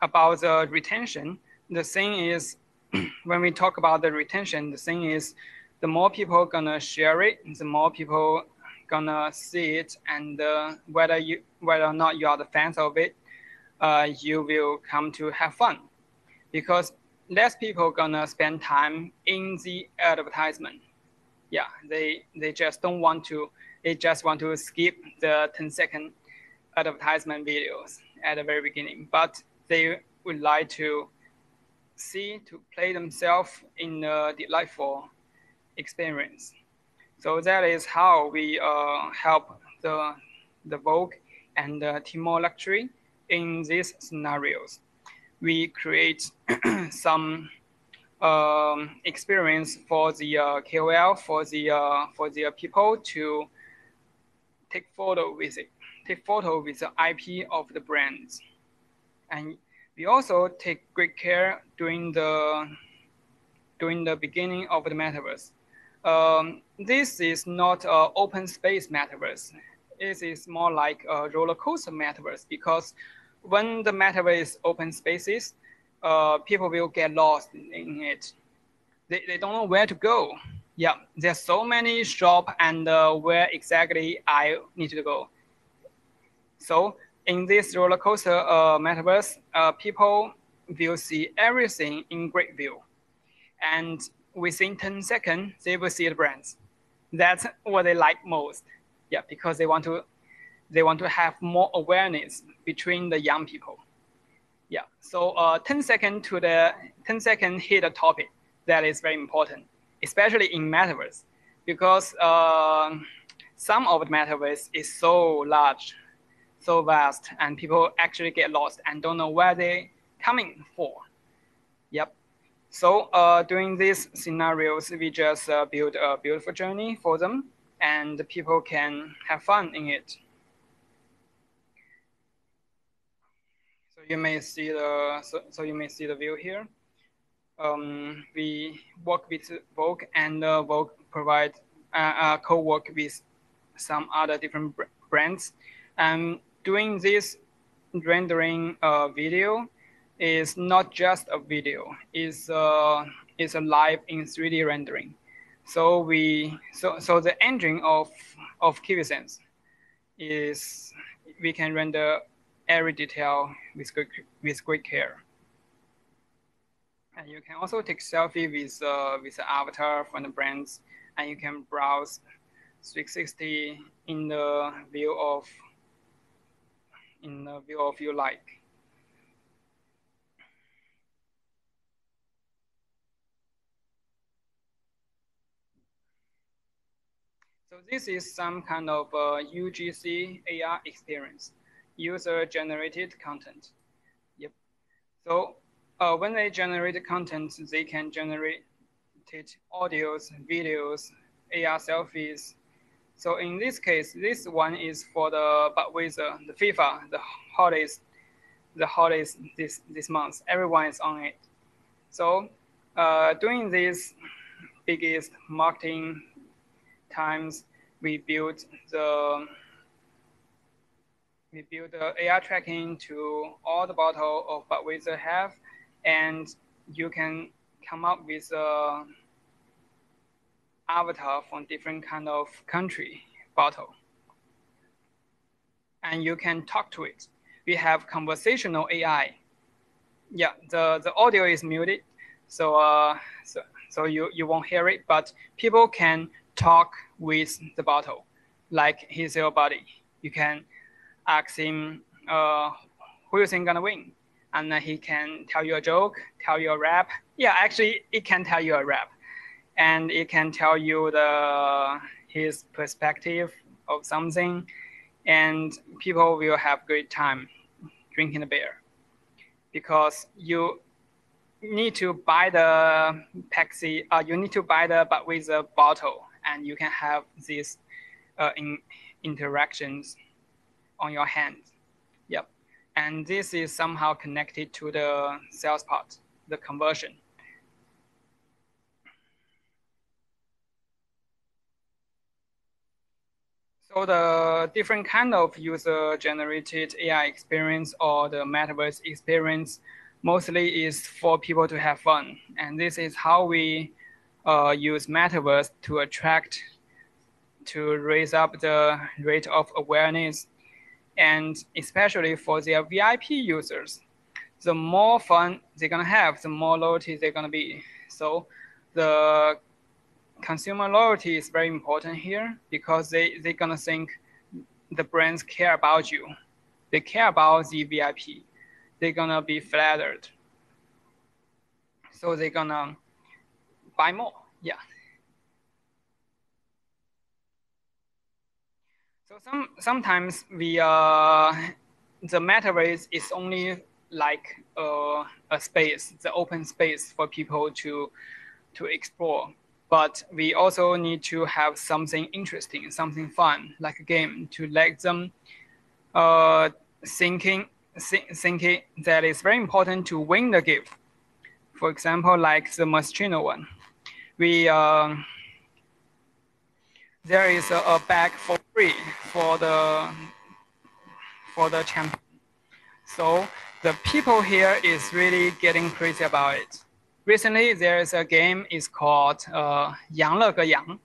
S4: about the retention, the thing is, when we talk about the retention, the thing is, the more people gonna share it, the more people gonna see it, and uh, whether you whether or not you are the fans of it, uh, you will come to have fun, because less people gonna spend time in the advertisement. Yeah, they they just don't want to. They just want to skip the 10 second advertisement videos at the very beginning, but they would like to see to play themselves in a delightful experience. So that is how we uh, help the, the Vogue and the Tmall Luxury in these scenarios. We create some um, experience for the uh, KOL, for the, uh, for the people to take photo with it, take photo with the IP of the brands. And we also take great care during the during the beginning of the metaverse. Um, this is not an open space metaverse. It is more like a roller coaster metaverse because when the metaverse is open spaces, uh, people will get lost in, it. They, they don't know where to go. Yeah, there's so many shop and uh, where exactly I need to go. So in this roller coaster uh, metaverse, uh, people will see everything in great view. And within 10 seconds, they will see the brands. That's what they like most. Yeah, because they want to they want to have more awareness between the young people. Yeah, so uh, 10 second to the 10 second hit a topic that is very important, especially in metaverse, because uh, some of the metaverse is so large so vast and people actually get lost and don't know where they're coming for. Yep. So uh, during these scenarios, we just uh, build a beautiful journey for them and people can have fun in it. So you may see the, so, so you may see the view here. Um, we work with Vogue and uh, Vogue provide uh, uh co-work with some other different brands. And doing this rendering uh, video is not just a video, it's, uh, it's a live in 3D rendering. So we so so the engine of of Kivisense is we can render every detail with great, with great care. And you can also take selfie with uh, with the avatar from the brands, and you can browse 360 in the view of in the view of you like. So this is some kind of uh, UGC AR experience, user-generated content. Yep. So uh, when they generate content, they can generate audios, videos, AR selfies, so in this case, this one is for the Budweiser, the FIFA, the holidays, the holidays this this month. Everyone is on it. So uh, during these biggest marketing times, we built the we built the AR tracking to all the bottle of Budweiser have, and you can come up with a avatar from different kind of country bottle. And you can talk to it. We have conversational AI. Yeah, the, the audio is muted. So, uh, so, so you, you won't hear it, but people can talk with the bottle, like he's your buddy. You can ask him, uh, who you think gonna win? And he can tell you a joke, tell you a rap. Yeah, actually, it can tell you a rap, and it can tell you the his perspective of something, and people will have great time drinking the beer because you need to buy the Pepsi. Uh, you need to buy the but with a bottle, and you can have these uh, in, interactions on your hand. Yep, and this is somehow connected to the sales part, the conversion. So the different kind of user-generated AI experience or the metaverse experience mostly is for people to have fun. And this is how we uh, use metaverse to attract, to raise up the rate of awareness, and especially for their VIP users. The more fun they're gonna have, the more loyalty they're gonna be. So the consumer loyalty is very important here because they, they're gonna think the brands care about you. They care about the VIP. They're gonna be flattered. So they're gonna buy more, yeah. So some sometimes we uh the metaverse is only like uh, a space, the open space for people to to explore but we also need to have something interesting, something fun, like a game, to let them uh, thinking, th- thinking that it's very important to win the gift. For example, like the Moschino one, we uh, there is a, a bag for free for the for the champion. So the people here is really getting crazy about it recently there is a game is called uh, Yang Le Ge Yang.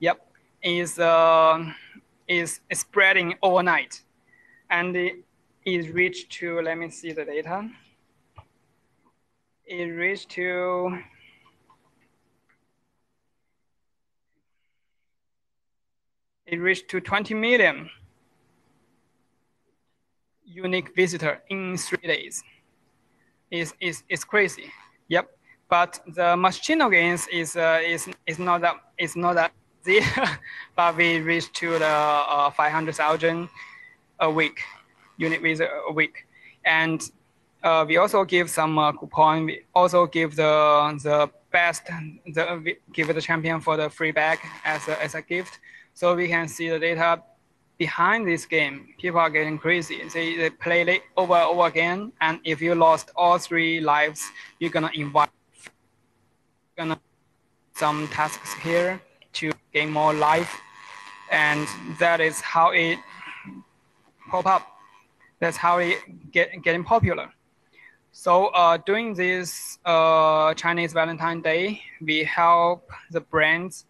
S4: Yep, is uh, is spreading overnight, and it, it reached to let me see the data. It reached to it reached to 20 million unique visitor in three days. It's, it's, it's crazy. Yep. But the Moschino gains is uh, is is not that is not that easy, but we reached to the uh, 500,000 a week, unit visit a week, and uh, we also give some uh, coupon. We also give the the best the give the champion for the free bag as a, as a gift, so we can see the data behind this game. People are getting crazy. They, they play it over and over again, and if you lost all three lives, you're gonna invite gonna some tasks here to gain more life, and that is how it pop up. That's how it get getting popular. So uh, during this uh, Chinese Valentine Day, we help the brands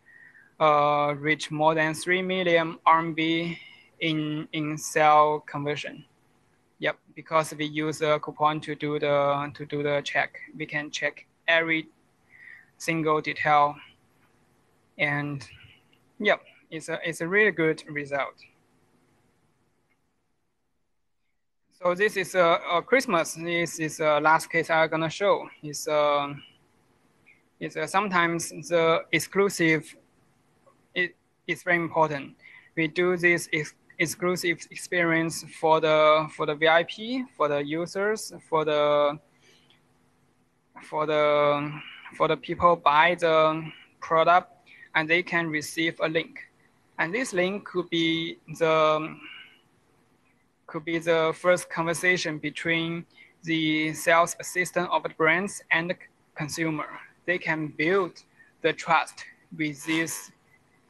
S4: uh, reach more than three million RMB in in sale conversion. Yep, because we use a coupon to do the to do the check. We can check every single detail. And yeah, it's a, it's a really good result. So this is a, a Christmas. This is the last case I'm gonna show. It's, uh, it's uh, sometimes the exclusive it, is very important. We do this ex exclusive experience for the for the VIP, for the users, for the for the for the people buy the product and they can receive a link. And this link could be the could be the first conversation between the sales assistant of the brands and the consumer. They can build the trust with this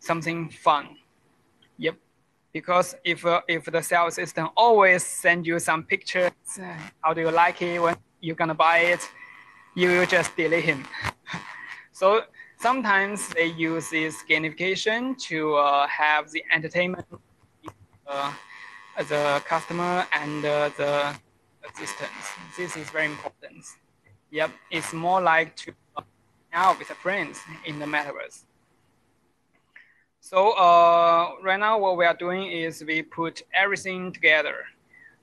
S4: something fun. Yep. Because if uh, if the sales assistant always send you some pictures, how do you like it when you're gonna buy it? You will just delete him. so sometimes they use this gamification to uh, have the entertainment, uh, the customer and uh, the assistants. This is very important. Yep, it's more like to out with friends in the metaverse. So uh, right now what we are doing is we put everything together.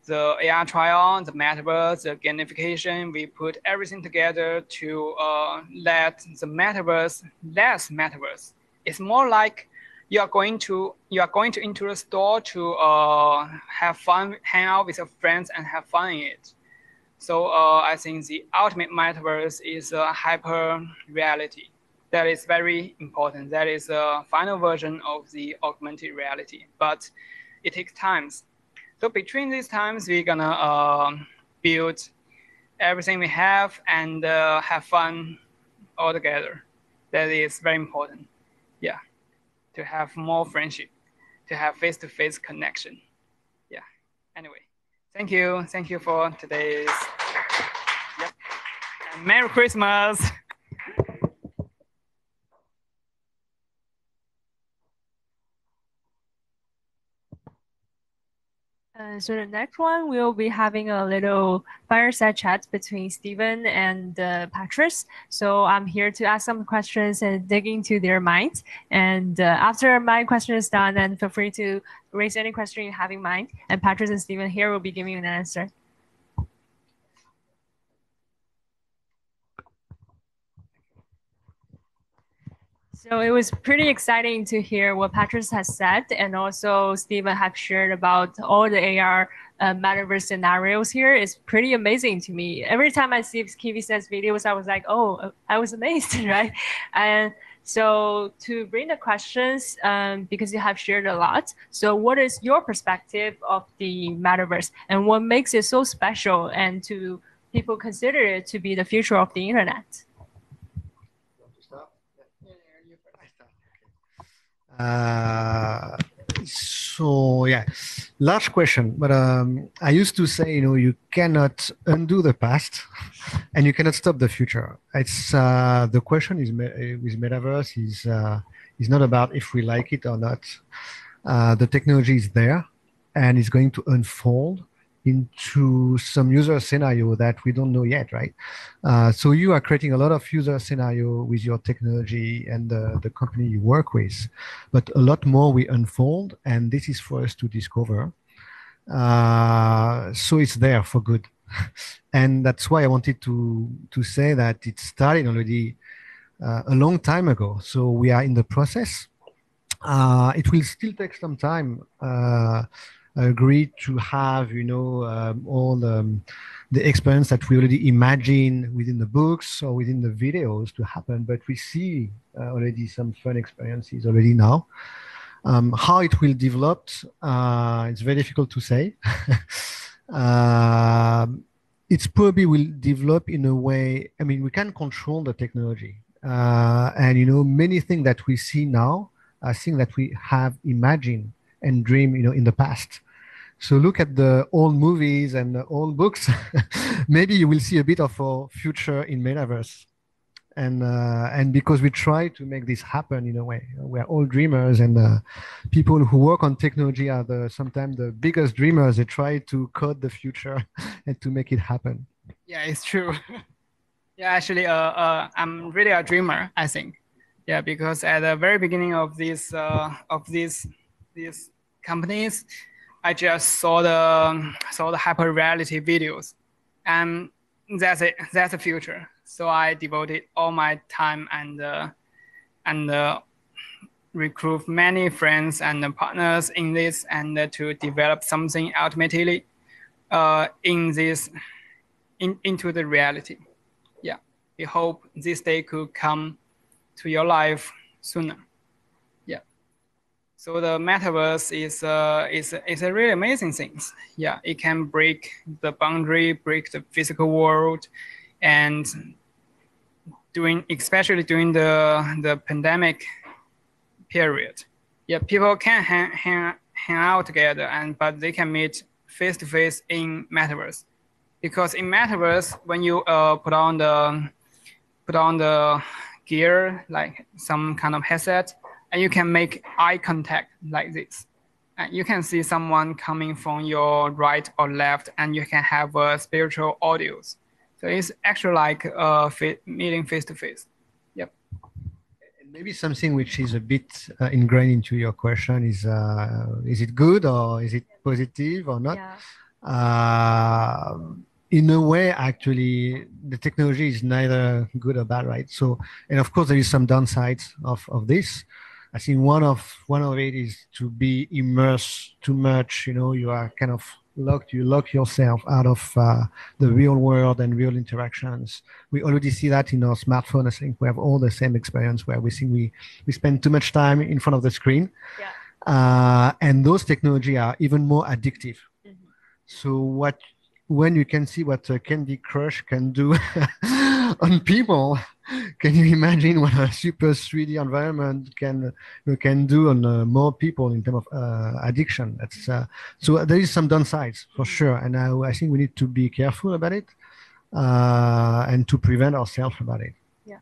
S4: The AR trial, the metaverse, the gamification, we put everything together to uh, let the metaverse less metaverse. It's more like you are going to you are going to into a store to uh, have fun, hang out with your friends, and have fun in it. So uh, I think the ultimate metaverse is a hyper reality. That is very important. That is a final version of the augmented reality, but it takes time. So between these times, we're gonna uh, build everything we have and uh, have fun all together. That is very important. Yeah to have more friendship, to have face-to-face connection. Yeah. Anyway, thank you. Thank you for today's. Yep. Merry Christmas.
S3: Uh, so the next one, we'll be having a little fireside chat between Stephen and uh, Patrice. So I'm here to ask some questions and dig into their minds. And uh, after my question is done, then feel free to raise any question you have in mind. And Patrice and Stephen here will be giving you an answer. So it was pretty exciting to hear what Patrice has said, and also Stephen have shared about all the AR uh, metaverse scenarios here. It's pretty amazing to me. Every time I see Sense videos, I was like, oh, I was amazed, right? And so to bring the questions, um, because you have shared a lot. So what is your perspective of the metaverse, and what makes it so special, and to people consider it to be the future of the internet?
S2: Uh, so yeah, large question. But um, I used to say, you know, you cannot undo the past, and you cannot stop the future. It's uh, the question is with metaverse is uh, is not about if we like it or not. Uh, the technology is there, and it's going to unfold into some user scenario that we don't know yet, right? Uh, so you are creating a lot of user scenario with your technology and the, the company you work with, but a lot more we unfold, and this is for us to discover. Uh, so it's there for good, and that's why I wanted to to say that it started already uh, a long time ago. So we are in the process. Uh, it will still take some time uh, agreed to have, you know, um, all um, the experience that we already imagine within the books or within the videos to happen. But we see uh, already some fun experiences already now. Um, how it will develop, uh, it's very difficult to say. uh, it's probably will develop in a way. I mean, we can control the technology, uh, and you know, many things that we see now are things that we have imagined and dream, you know, in the past. So look at the old movies and the old books. Maybe you will see a bit of our future in metaverse. And uh, and because we try to make this happen in a way, we're all dreamers, and uh, people who work on technology are the sometimes the biggest dreamers. They try to code the future and to make it happen.
S4: Yeah, it's true. yeah, actually, uh, uh, I'm really a dreamer. I think. Yeah, because at the very beginning of this uh, of these these companies, I just saw the saw the hyper reality videos, and that's it. That's the future. So I devoted all my time and uh, and uh, recruit many friends and partners in this, and uh, to develop something ultimately uh, in this in, into the reality. Yeah, we hope this day could come to your life sooner. So the metaverse is uh, is is a really amazing thing. Yeah, it can break the boundary, break the physical world, and doing especially during the the pandemic period. Yeah, people can hang hang, hang out together, and but they can meet face to face in metaverse, because in metaverse when you uh, put on the put on the gear like some kind of headset and you can make eye contact like this. And you can see someone coming from your right or left, and you can have a spiritual audios. So it's actually like a meeting face to face. Yeah,
S2: Maybe something which is a bit uh, ingrained into your question is uh, is it good or is it positive or not?
S3: Yeah.
S2: Uh, in a way, actually, the technology is neither good or bad, right? So, and of course, there is some downsides of, of this. I think one of one of it is to be immersed too much. You know, you are kind of locked. You lock yourself out of uh, the real world and real interactions. We already see that in our smartphone. I think we have all the same experience where we think we we spend too much time in front of the screen,
S3: Yeah.
S2: uh, and those technology are even more addictive.
S3: Mhm.
S2: So what when you can see what uh, Candy Crush can do on people, can you imagine what a super 3D environment can can do on uh, more people in terms of uh, addiction? That's uh, so there is some downsides for sure, and I, I think we need to be careful about it uh, and to prevent ourselves about it. Yeah.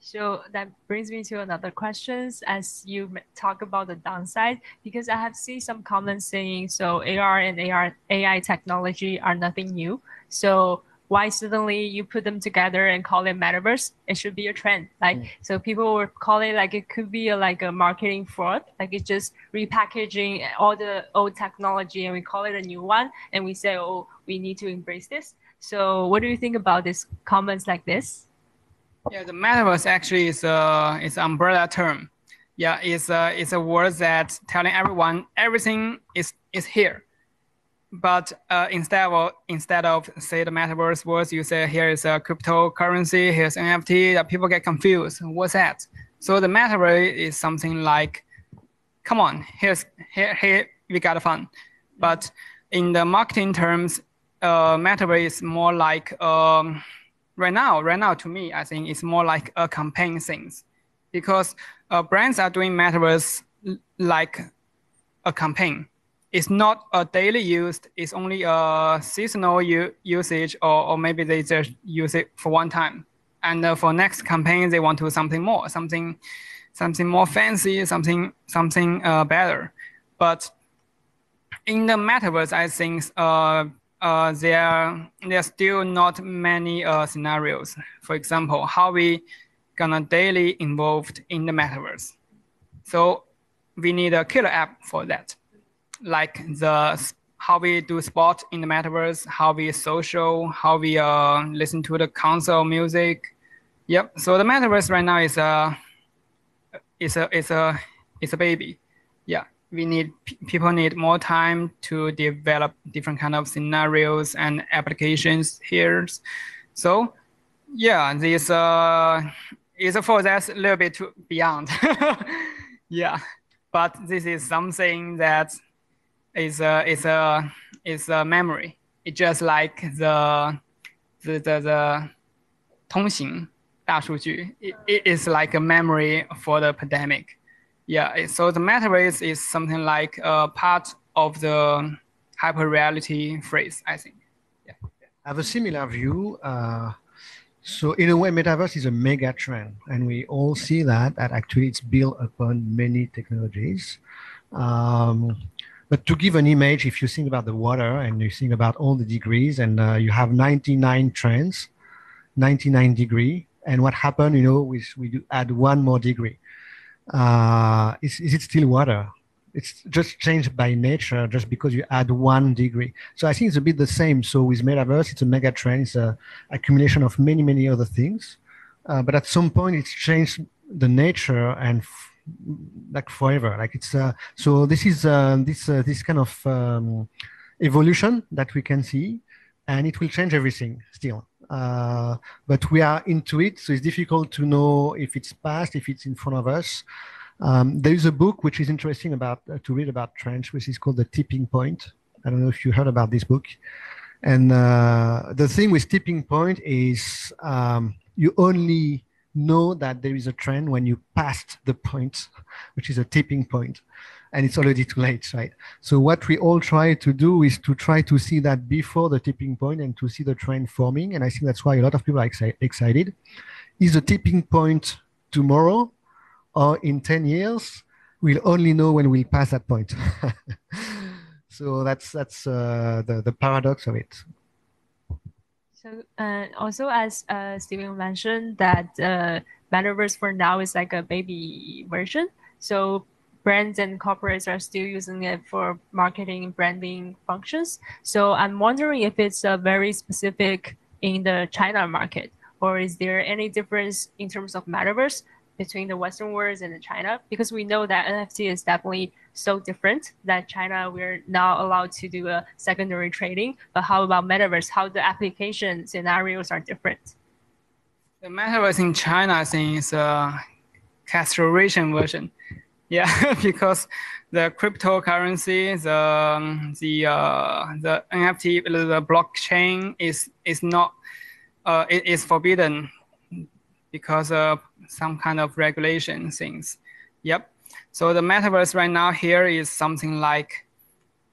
S3: So that brings me to another questions as you talk about the downside because I have seen some comments saying so AR and AR AI technology are nothing new. So why suddenly you put them together and call it metaverse? It should be a trend. Like
S2: Mm.
S3: so people would call it like it could be a, like a marketing fraud. Like it's just repackaging all the old technology and we call it a new one and we say oh we need to embrace this. So what do you think about this comments like this?
S4: Yeah, the metaverse actually is a is umbrella term. Yeah, it's a it's a word that telling everyone everything is is here. But uh, instead of instead of say the metaverse words, you say here is a cryptocurrency, here's NFT. That people get confused. What's that? So the metaverse is something like, come on, here's here here we got a fun. But in the marketing terms, uh, metaverse is more like um, right now, right now to me, I think it's more like a campaign things, because uh, brands are doing metaverse like a campaign. It's not a daily used. It's only a seasonal usage, or, or maybe they just use it for one time. And uh, for next campaign, they want to something more, something, something more fancy, something, something uh, better. But in the metaverse, I think uh, uh, there there are still not many uh, scenarios. For example, how we gonna daily involved in the metaverse. So we need a killer app for that, like the how we do sport in the metaverse, how we social, how we uh, listen to the console music. Yep. So the metaverse right now is a is a is a is a baby. Yeah we need people need more time to develop different kind of scenarios and applications here so yeah this uh is for that's a little bit beyond yeah but this is something that is a is a is a memory it's just like the the the, the 通行大数据 it, it is like a memory for the pandemic yeah, it- so the metaverse is something like a part of the hyper reality phrase, I think.
S2: I have a similar view. Uh, so in a way, metaverse is a mega trend, and we all see that. That actually it's built upon many technologies. Um, but to give an image, if you think about the water and you think about all the degrees, and uh, you have 99 trends, 99 degree, and what happened, you know, we we do add one more degree. Uh, is is it still water? It's just changed by nature, just because you add one degree. So I think it's a bit the same. So with metaverse, it's a mega trend. It's a accumulation of many, many other things. Uh, but at some point, it's changed the nature and f- like forever. Like it's uh, so this is uh, this uh, this kind of um, evolution that we can see, and it will change everything still. Uh, but we are into it, so it's difficult to know if it's past, if it's in front of us. Um, there is a book which is interesting about uh, to read about trends, which is called The Tipping Point. I don't know if you heard about this book. And uh, the thing with tipping point is um, you only know that there is a trend when you passed the point, which is a tipping point, and it's already too late, right? So what we all try to do is to try to see that before the tipping point and to see the trend forming. And I think that's why a lot of people are exci- excited. Is the tipping point tomorrow or in 10 years? We'll only know when we'll pass that point. so that's that's uh, the the paradox of it.
S3: So uh, also, as uh, mentioned, that uh, metaverse for now is like a baby version. So brands and corporates are still using it for marketing and branding functions. So I'm wondering if it's a very specific in the China market, or is there any difference in terms of metaverse between the Western world and China? Because we know that NFT is definitely so different that China we're not allowed to do a secondary trading. But how about metaverse? How the application scenarios are different?
S4: The metaverse in China, I think, is a castration version. Yeah, because the cryptocurrency, the um, the uh, the NFT, the blockchain is is not uh, it is forbidden because of some kind of regulation things. Yep. So the metaverse right now here is something like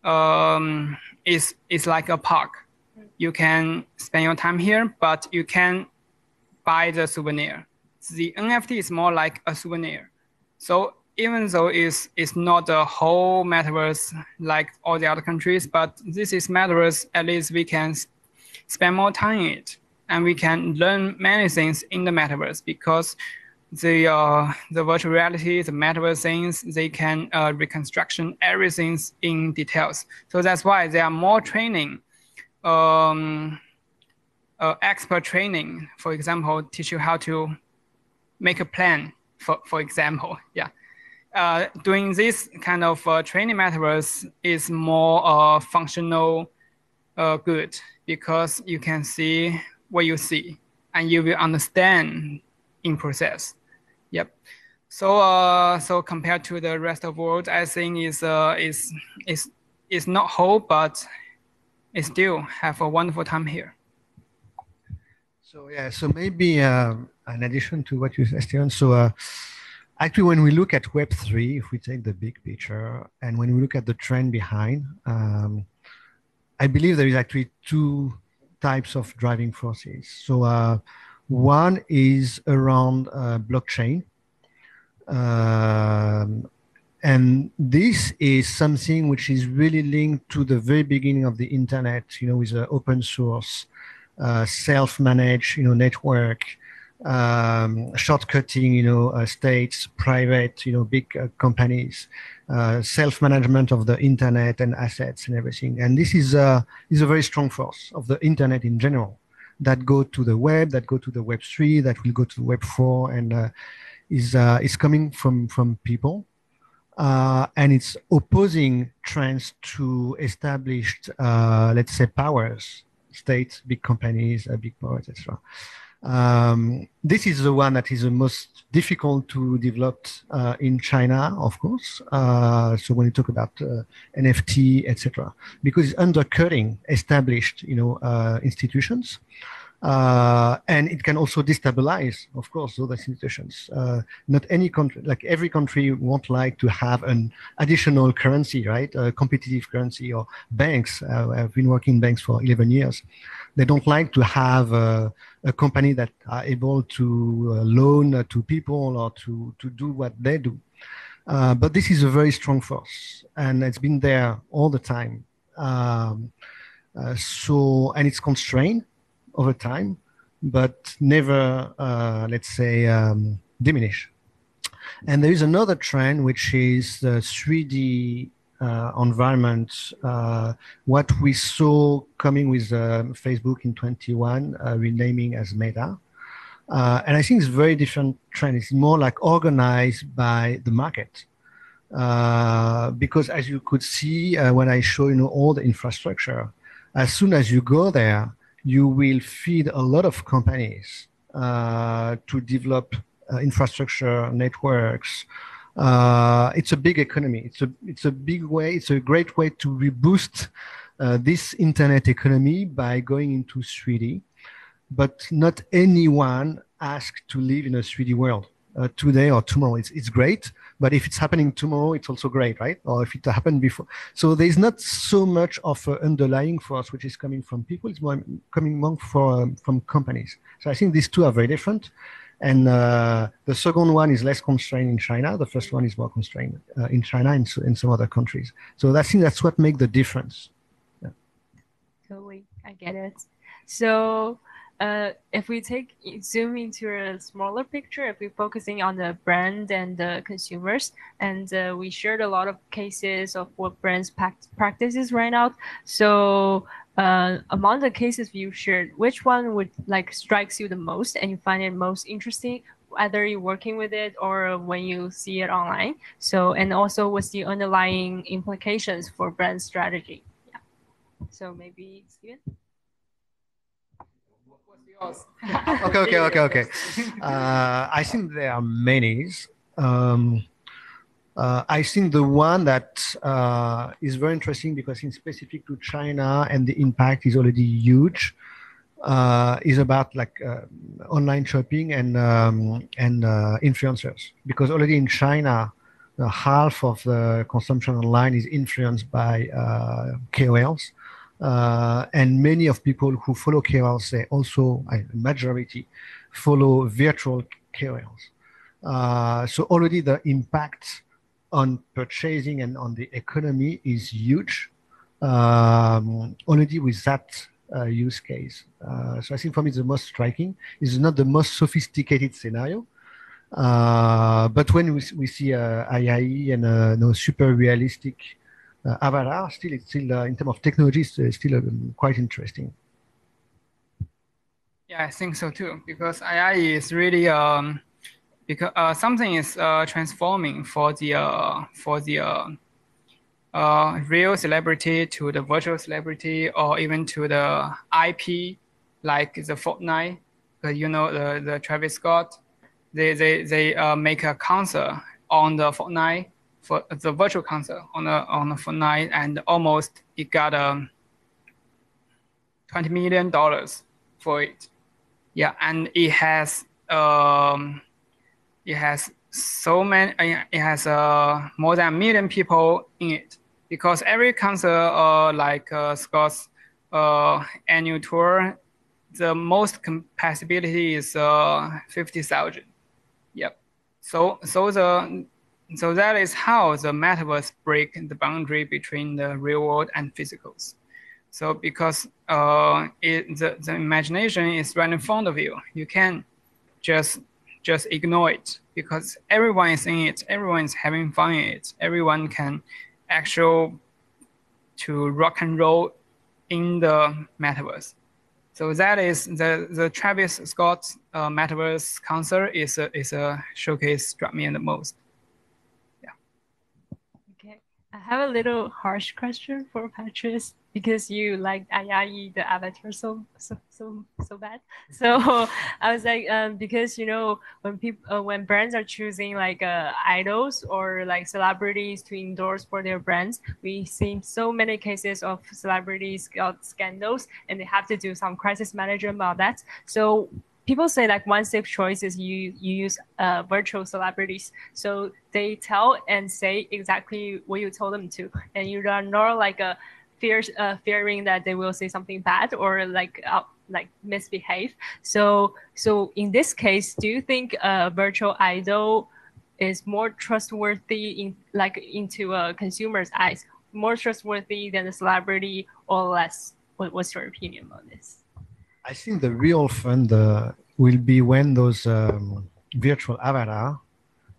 S4: um is is like a park. You can spend your time here, but you can buy the souvenir. The NFT is more like a souvenir. So even though it's, it's not the whole metaverse like all the other countries, but this is metaverse, at least we can spend more time in it and we can learn many things in the metaverse because the uh, the virtual reality, the metaverse things, they can uh, reconstruction everything in details. So that's why there are more training, um, uh, expert training. For example, teach you how to make a plan. For for example, yeah uh, doing this kind of uh, training metaverse is more uh, functional uh, good because you can see what you see and you will understand in process. Yep. So uh, so compared to the rest of the world, I think is uh, is is is not whole, but it still have a wonderful time here.
S2: So yeah, so maybe uh, in addition to what you said, Steven, so uh, Actually, when we look at Web3, if we take the big picture and when we look at the trend behind, um, I believe there is actually two types of driving forces. So uh, one is around uh, blockchain. Um, and this is something which is really linked to the very beginning of the internet, you know, with the open source, uh, self-managed, you know, network, um, shortcutting, you know, uh, states, private, you know, big uh, companies, uh, self-management of the internet and assets and everything. And this is a, is a very strong force of the internet in general that go to the web, that go to the web three, that will go to web four, and uh, is uh, is coming from from people. Uh, and it's opposing trends to established, let's say, powers, states, big companies, big powers, etc. Um, this is the one that is the most difficult to develop uh, in China, of course. Uh, so when you talk about uh, NFT, etc., because it's undercutting established, you know, uh, institutions. Uh, and it can also destabilize, of course, those institutions. Uh, not any country, like every country, won't like to have an additional currency, right? A competitive currency or banks. Uh, I've been working in banks for 11 years. They don't like to have a, a company that are able to uh, loan to people or to to do what they do. Uh, but this is a very strong force, and it's been there all the time. Um, uh, so, and it's constrained over time, but never, uh, let's say, um, diminish. And there is another trend, which is the 3D uh, environment. Uh, what we saw coming with uh, Facebook in 21, uh, renaming as Meta. Uh, and I think it's very different trend. It's more like organized by the market. Because as you could see when I show you know all the infrastructure, as soon as you go there, you will feed a lot of companies uh, to develop uh, infrastructure networks. Uh, it's a big economy. It's a it's a big way. It's a great way to reboost uh, this internet economy by going into 3D. But not anyone asked to live in a 3D world uh, today or tomorrow. It's it's great, but if it's happening tomorrow, it's also great, right? Or if it happened before. So there's not so much of an underlying force which is coming from people. It's more coming more for, um, from companies. So I think these two are very different. And uh, the second one is less constrained in China. The first one is more constrained uh, in China and in some other countries. So I think that's what makes the difference.
S3: Yeah. Totally, I get it. So uh, if we take zoom into a smaller picture, if we're focusing on the brand and the consumers, and uh, we shared a lot of cases of what brands practices right now. So uh, among the cases you shared, which one would like strikes you the most and you find it most interesting? Either you're working with it or when you see it online. So and also what's the underlying implications for brand strategy? Yeah. So maybe Steven
S2: okay, okay, okay, okay. Uh, I think there are many. Um, uh, I think the one that uh, is very interesting because in specific to China and the impact is already huge. Uh, is about like uh, online shopping and um, and uh, influencers because already in China, half of the consumption online is influenced by KOLs uh, and many of people who follow KOLs, they also, a majority, follow virtual KOLs. Uh, so already the impact on purchasing and on the economy is huge. Um, already with that uh, use case. Uh, so I think for me the most striking is not the most sophisticated scenario, uh, but when we, we see uh, AI and uh, no super realistic uh, avatar still still uh, in terms of technology it's uh, still um, quite interesting
S4: yeah i think so too because ai is really um because uh, something is uh, transforming for the uh, for the uh, real celebrity to the virtual celebrity or even to the IP like the Fortnite. you know the, the Travis Scott, they they they make a concert on the Fortnite for the virtual concert on the on the Fortnite, and almost it got um, twenty million dollars for it. Yeah, and it has um, it has so many. Uh, it has uh, more than a million people in it because every concert, uh, like uh, Scott's uh, annual tour, the most capacity is uh, fifty thousand. Yep. So so the so that is how the metaverse break the boundary between the real world and physicals. So because uh, it, the, the imagination is right in front of you, you can just just ignore it because everyone is in it, everyone is having fun in it, everyone can actually to rock and roll in the metaverse. So that is the the Travis Scott uh, metaverse concert is a, is a showcase struck me the most.
S3: I have a little harsh question for Patrice because you like Ayayi the avatar so so so so bad. So I was like, um, because you know when people uh, when brands are choosing like uh, idols or like celebrities to endorse for their brands, we see so many cases of celebrities got scandals and they have to do some crisis management about that. So people say like one safe choice is you you use uh, virtual celebrities. So they tell and say exactly what you told them to. And you are not like a fear uh, fearing that they will say something bad or like uh, like misbehave. So so in this case do you think a virtual idol is more trustworthy in like into a consumer's eyes? More trustworthy than a celebrity or less? What, what's your opinion on this
S2: I think the real fun uh, will be when those um, virtual avatar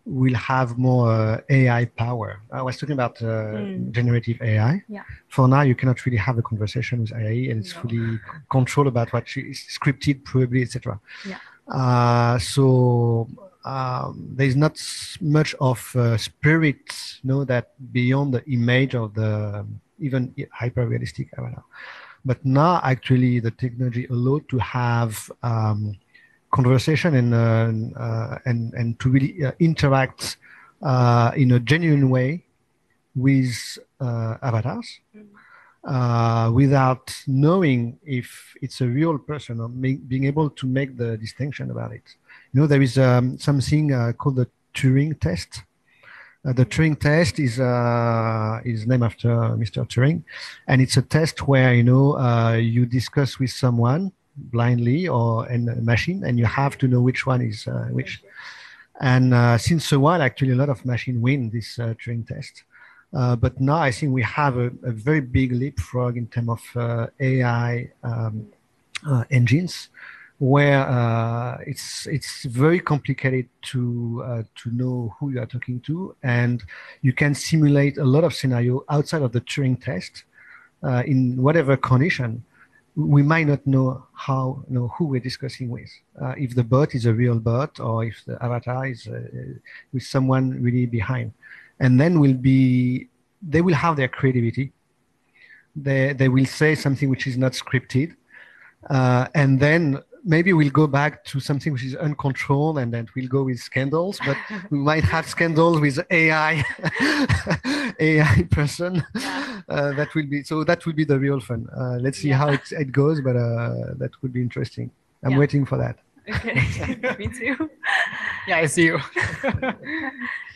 S2: will have more uh, AI power. I was talking about uh, mm. generative AI.
S3: Yeah.
S2: For now, you cannot really have a conversation with AI, and it's no. fully controlled about what she is scripted, probably, etc.
S3: Yeah.
S2: Uh, so um, there's not much of uh, spirit, you know, that beyond the image of the even hyper realistic avatar. But now, actually, the technology allowed to have um, conversation and uh, uh, and and to really uh, interact uh, in a genuine way with uh, avatars. Without knowing if it's a real person or make, being able to make the distinction about it. You know, there is um, something called the Turing test, uh, the Turing test is uh, is named after Mr. Turing, and it's a test where you know uh, you discuss with someone blindly or in a machine, and you have to know which one is uh, which. And uh, since a while, actually, a lot of machine win this Turing test. but now I think we have a, a, very big leapfrog in terms of AI um, engines where uh, it's it's very complicated to uh, to know who you are talking to, and you can simulate a lot of scenario outside of the Turing test uh, in whatever condition. We might not know how you know who we're discussing with, uh, if the bot is a real bot or if the avatar is uh, with someone really behind, and then will be they will have their creativity. They they will say something which is not scripted, uh, and then maybe we'll go back to something which is uncontrolled and then we'll go with scandals but we might have scandals with ai ai person uh, that will be so that will be the real fun. Uh, let's see yeah. how it, it goes but uh, that would be interesting. I'm yeah. waiting for that.
S3: Okay. Me too.
S4: Yeah i see you.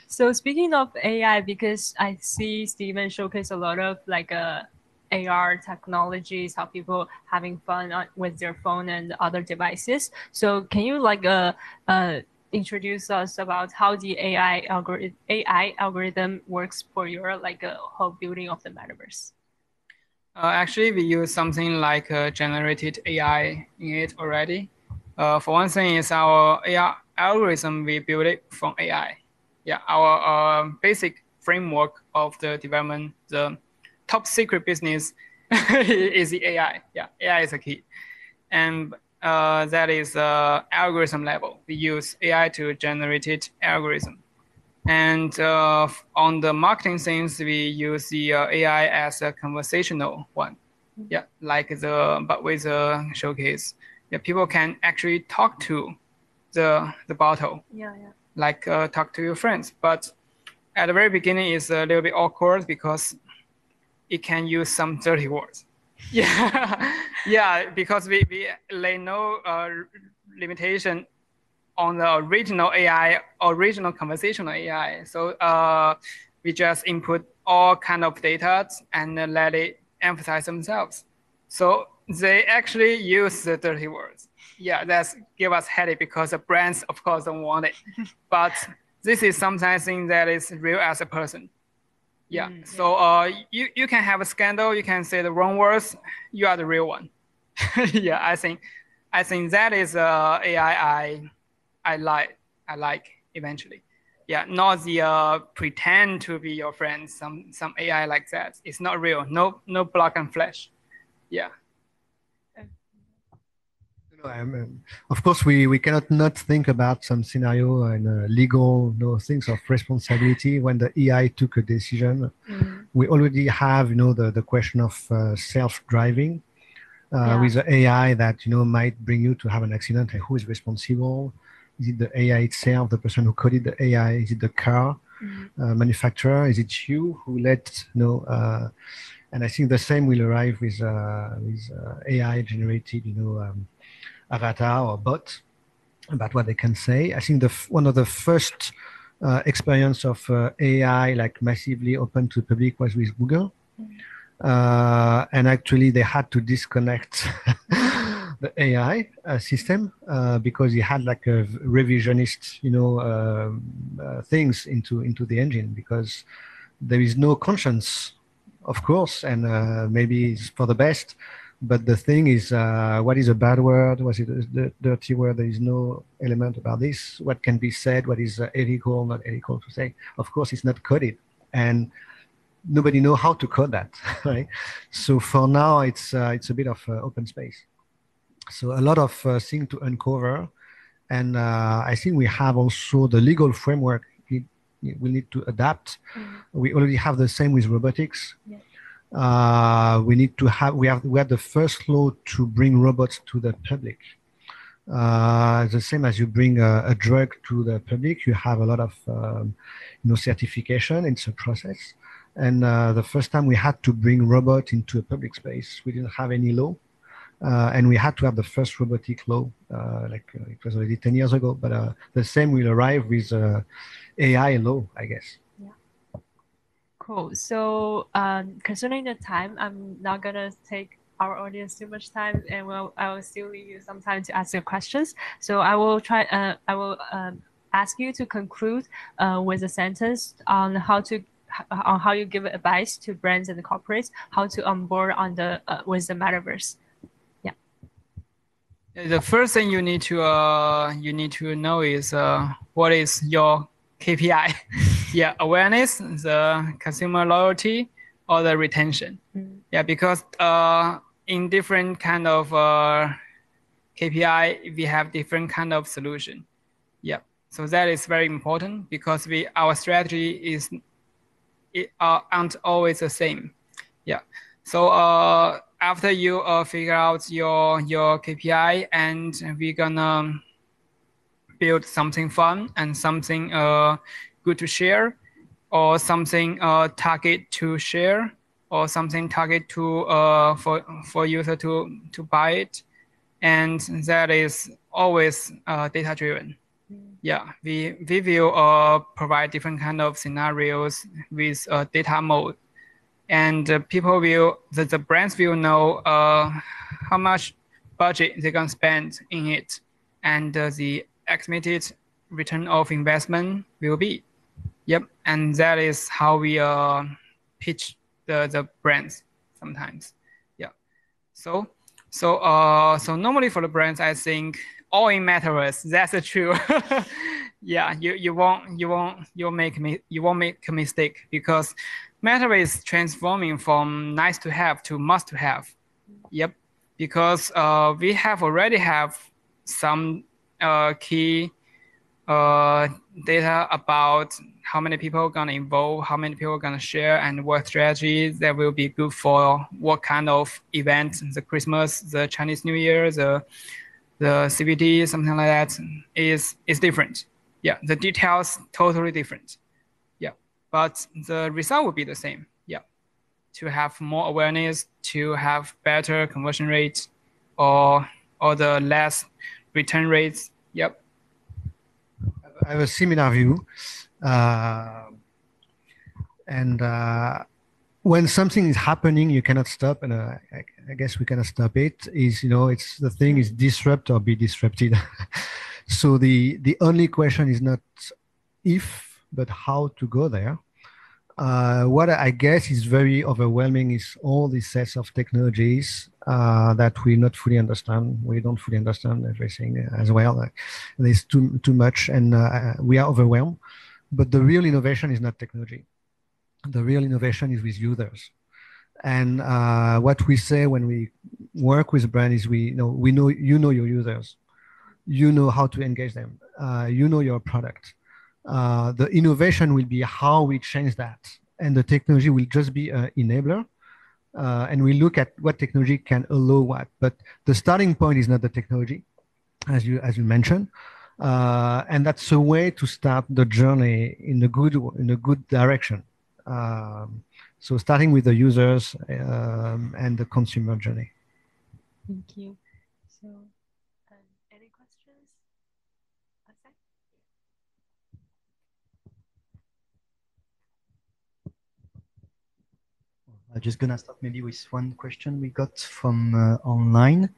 S3: So speaking of ai because i see steven showcase a lot of like a uh, AR technologies, how people having fun with their phone and other devices. So can you like uh, uh, introduce us about how the AI algorithm AI algorithm works for your like uh, whole building of the metaverse?
S4: Uh, actually, we use something like uh, generated AI in it already. Uh, for one thing, is our AI algorithm we build it from AI. Yeah, our uh, basic framework of the development, the top secret business is the AI. Yeah, AI is a key. And uh, that is uh, algorithm level. We use AI to generate it algorithm. And uh, on the marketing things, we use the uh, AI as a conversational one. Yeah, like the but with the showcase. Yeah, people can actually talk to the the bottle.
S3: Yeah, yeah.
S4: Like uh, talk to your friends, but at the very beginning, it's a little bit awkward because it can use some dirty words. Yeah, yeah, because we, we lay no uh, limitation on the original AI, original conversational AI. So uh, we just input all kind of data and let it emphasize themselves. So they actually use the dirty words. Yeah, that's give us headache because the brands, of course, don't want it. but this is something that is real as a person. Yeah. Mm, so uh, you you can have a scandal. You can say the wrong words. You are the real one. yeah. I think, I think that is uh, AI I, I like. I like eventually. Yeah. Not the uh, pretend to be your friend. Some some AI like that. It's not real. No no blood and flesh. Yeah.
S2: Um, of course, we, we cannot not think about some scenario and uh, legal you know, things of responsibility when the AI took a decision. Mm-hmm. We already have, you know, the, the question of uh, self-driving uh, yeah. with the AI that, you know, might bring you to have an accident. And who is responsible? Is it the AI itself, the person who coded the AI? Is it the car mm-hmm. Uh, manufacturer? Is it you who let, you know, uh, and I think the same will arrive with, uh, with AI generated, you know, um, avatar or bot about what they can say. I think the one of the first uh, experience of uh, AI like massively open to the public was with Google. Uh, and actually they had to disconnect the AI uh, system uh, because he had like a revisionist, you know, um, uh, things into into the engine because there is no conscience, of course, and maybe it's for the best but the thing is, uh, what is a bad word? Was it a dirty word? There is no element about this. What can be said? What is uh, ethical, not ethical to say? Of course, it's not coded, and nobody know how to code that, right? So for now, it's uh, it's a bit of uh, open space. So a lot of uh, things to uncover, and uh, I think we have also the legal framework. We, we need to adapt. Mm-hmm. We already have the same with robotics. Yeah uh, we need to have we have we have the first law to bring robots to the public. Uh, the same as you bring a, a, drug to the public, you have a lot of um, you know certification. It's a process. And uh, the first time we had to bring robot into a public space, we didn't have any law. Uh, and we had to have the first robotic law, uh, like uh, it was already 10 years ago, but uh, the same will arrive with uh, AI law, I guess.
S3: Cool. So um, concerning the time, I'm not gonna take our audience too much time, and we'll, I will still leave you some time to ask your questions. So I will try. Uh, I will um, ask you to conclude uh, with a sentence on how to on how you give advice to brands and corporates how to onboard on the uh, with the metaverse. Yeah.
S4: The first thing you need to uh, you need to know is uh, what is your KPI? yeah, awareness, the consumer loyalty, or the retention. Mm. Yeah, because uh, in different kind of uh, KPI, we have different kind of solution. Yeah, so that is very important because we our strategy is it uh, aren't always the same. Yeah, so uh, after you uh, figure out your your KPI and we're gonna build something fun and something uh, good to share or something uh, target to share or something target to uh, for for user to to buy it. And that is always uh, data driven yeah we we will uh, provide different kind of scenarios with uh, data mode. And uh, people will the, the brands will know uh, how much budget they can spend in it. And uh, the estimated return of investment will be yep and that is how we uh, pitch the, the brands sometimes. Yeah. So so uh so normally for the brands i think all in metaverse that's true yeah you, you won't you won't you'll make me you won't make a mistake because Metaverse is transforming from nice to have to must to have. Yep, because uh, we have already have some uh, key uh, data about how many people gonna involve, how many people gonna share, and what strategies that will be good for what kind of event, the Christmas, the Chinese New Year, the the CBD, something like that is is different. Yeah, the details totally different Yeah, but the result will be the same. Yeah, to have more awareness, to have better conversion rates, or or the less return rates. Yep.
S2: I have a similar view, uh, and uh, when something is happening, you cannot stop, and uh, I, I, guess we cannot stop it. Is you know, it's the thing is disrupt or be disrupted. so the the only question is not if, but how to go there uh, what I guess is very overwhelming is all these sets of technologies uh, that we not fully understand. We don't fully understand everything as well. there's too too much, and uh, we are overwhelmed. But the real innovation is not technology. The real innovation is with users. And uh, what we say when we work with a brand is we know we know you know your users, you know how to engage them, uh, you know your product uh, the innovation will be how we change that. And the technology will just be an enabler. Uh, and we look at what technology can allow what. But the starting point is not the technology, as you as you mentioned. Uh, and that's a way to start the journey in a good in a good direction. Um, so starting with the users um, and the consumer journey.
S3: Thank you. So
S1: I'm just gonna start maybe with one question we got from uh, online.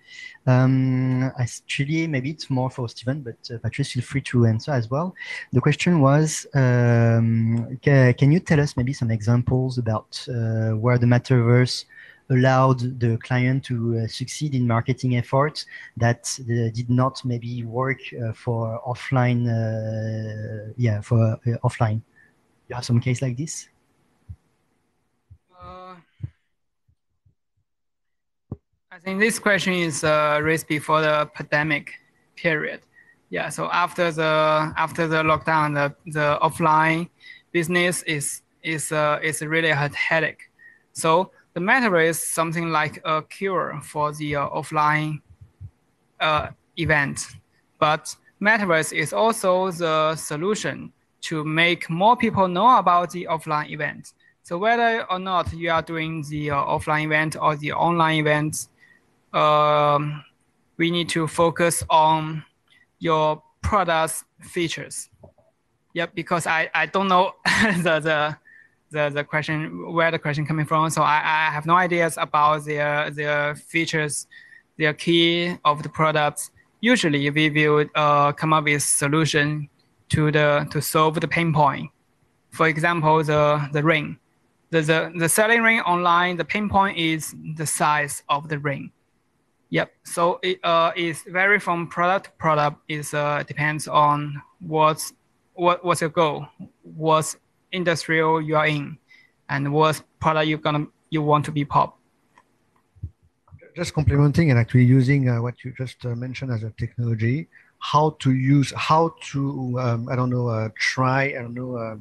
S1: Um, actually, maybe it's more for Steven, but uh, Patrice, feel free to answer as well. The question was, um, ca can you tell us maybe some examples about uh, where the metaverse allowed the client to uh, succeed in marketing efforts that uh, did not maybe work uh, for offline, yeah, for offline? You have some case like this?
S4: I think this question is uh, raised before the pandemic period. Yeah, so after the after the lockdown, the, the offline business is is uh, is really a headache. So the metaverse is something like a cure for the uh, offline uh, event, but metaverse is also the solution to make more people know about the offline event. So whether or not you are doing the uh, offline event or the online events, um, we need to focus on your product's features. Yep, because I, I don't know the, the the the question where the question coming from, so I, I have no ideas about their their features, their key of the products. Usually, we will uh, come up with solution to the to solve the pain point. For example, the the ring, the the, the selling ring online, the pain point is the size of the ring Yep. So it uh is vary from product to product. It uh depends on what's what what's your goal, what industrial you are in, and what product you gonna you want to be pop.
S2: Just complementing and actually using uh, what you just uh, mentioned as a technology, how to use, how to um, I don't know, uh, try I don't know, uh,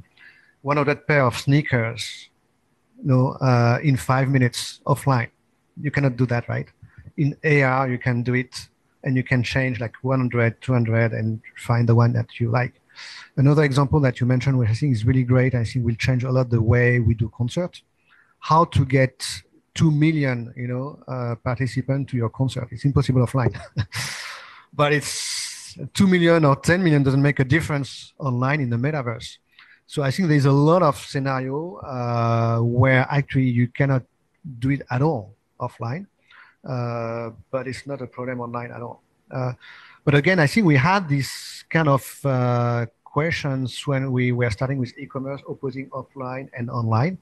S2: one of that pair of sneakers, you know, uh, in five minutes offline. You cannot do that, right? In AR, you can do it, and you can change like 100, 200, and find the one that you like. Another example that you mentioned, which I think is really great, I think will change a lot the way we do concerts. How to get two million, you know, uh, participants to your concert? It's impossible offline, but it's two million or ten million doesn't make a difference online in the metaverse. So I think there's a lot of scenario uh, where actually you cannot do it at all offline, uh, but it's not a problem online at all. Uh, but again, I think we had this kind of uh, questions when we were starting with e-commerce, opposing offline and online.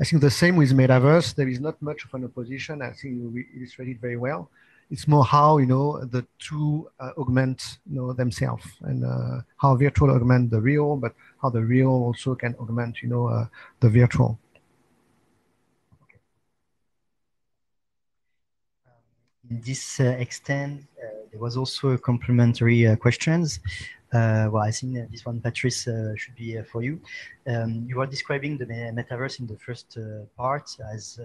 S2: I think the same with metaverse. There is not much of an opposition. I think we illustrated very well. It's more how you know the two uh, augment you know themselves and uh, how virtual augment the real, but how the real also can augment you know the virtual.
S1: In this uh, extent, uh, there was also a complementary uh, questions. Well, I think this one, Patrice, should be for you. Um, you were describing the metaverse in the first part as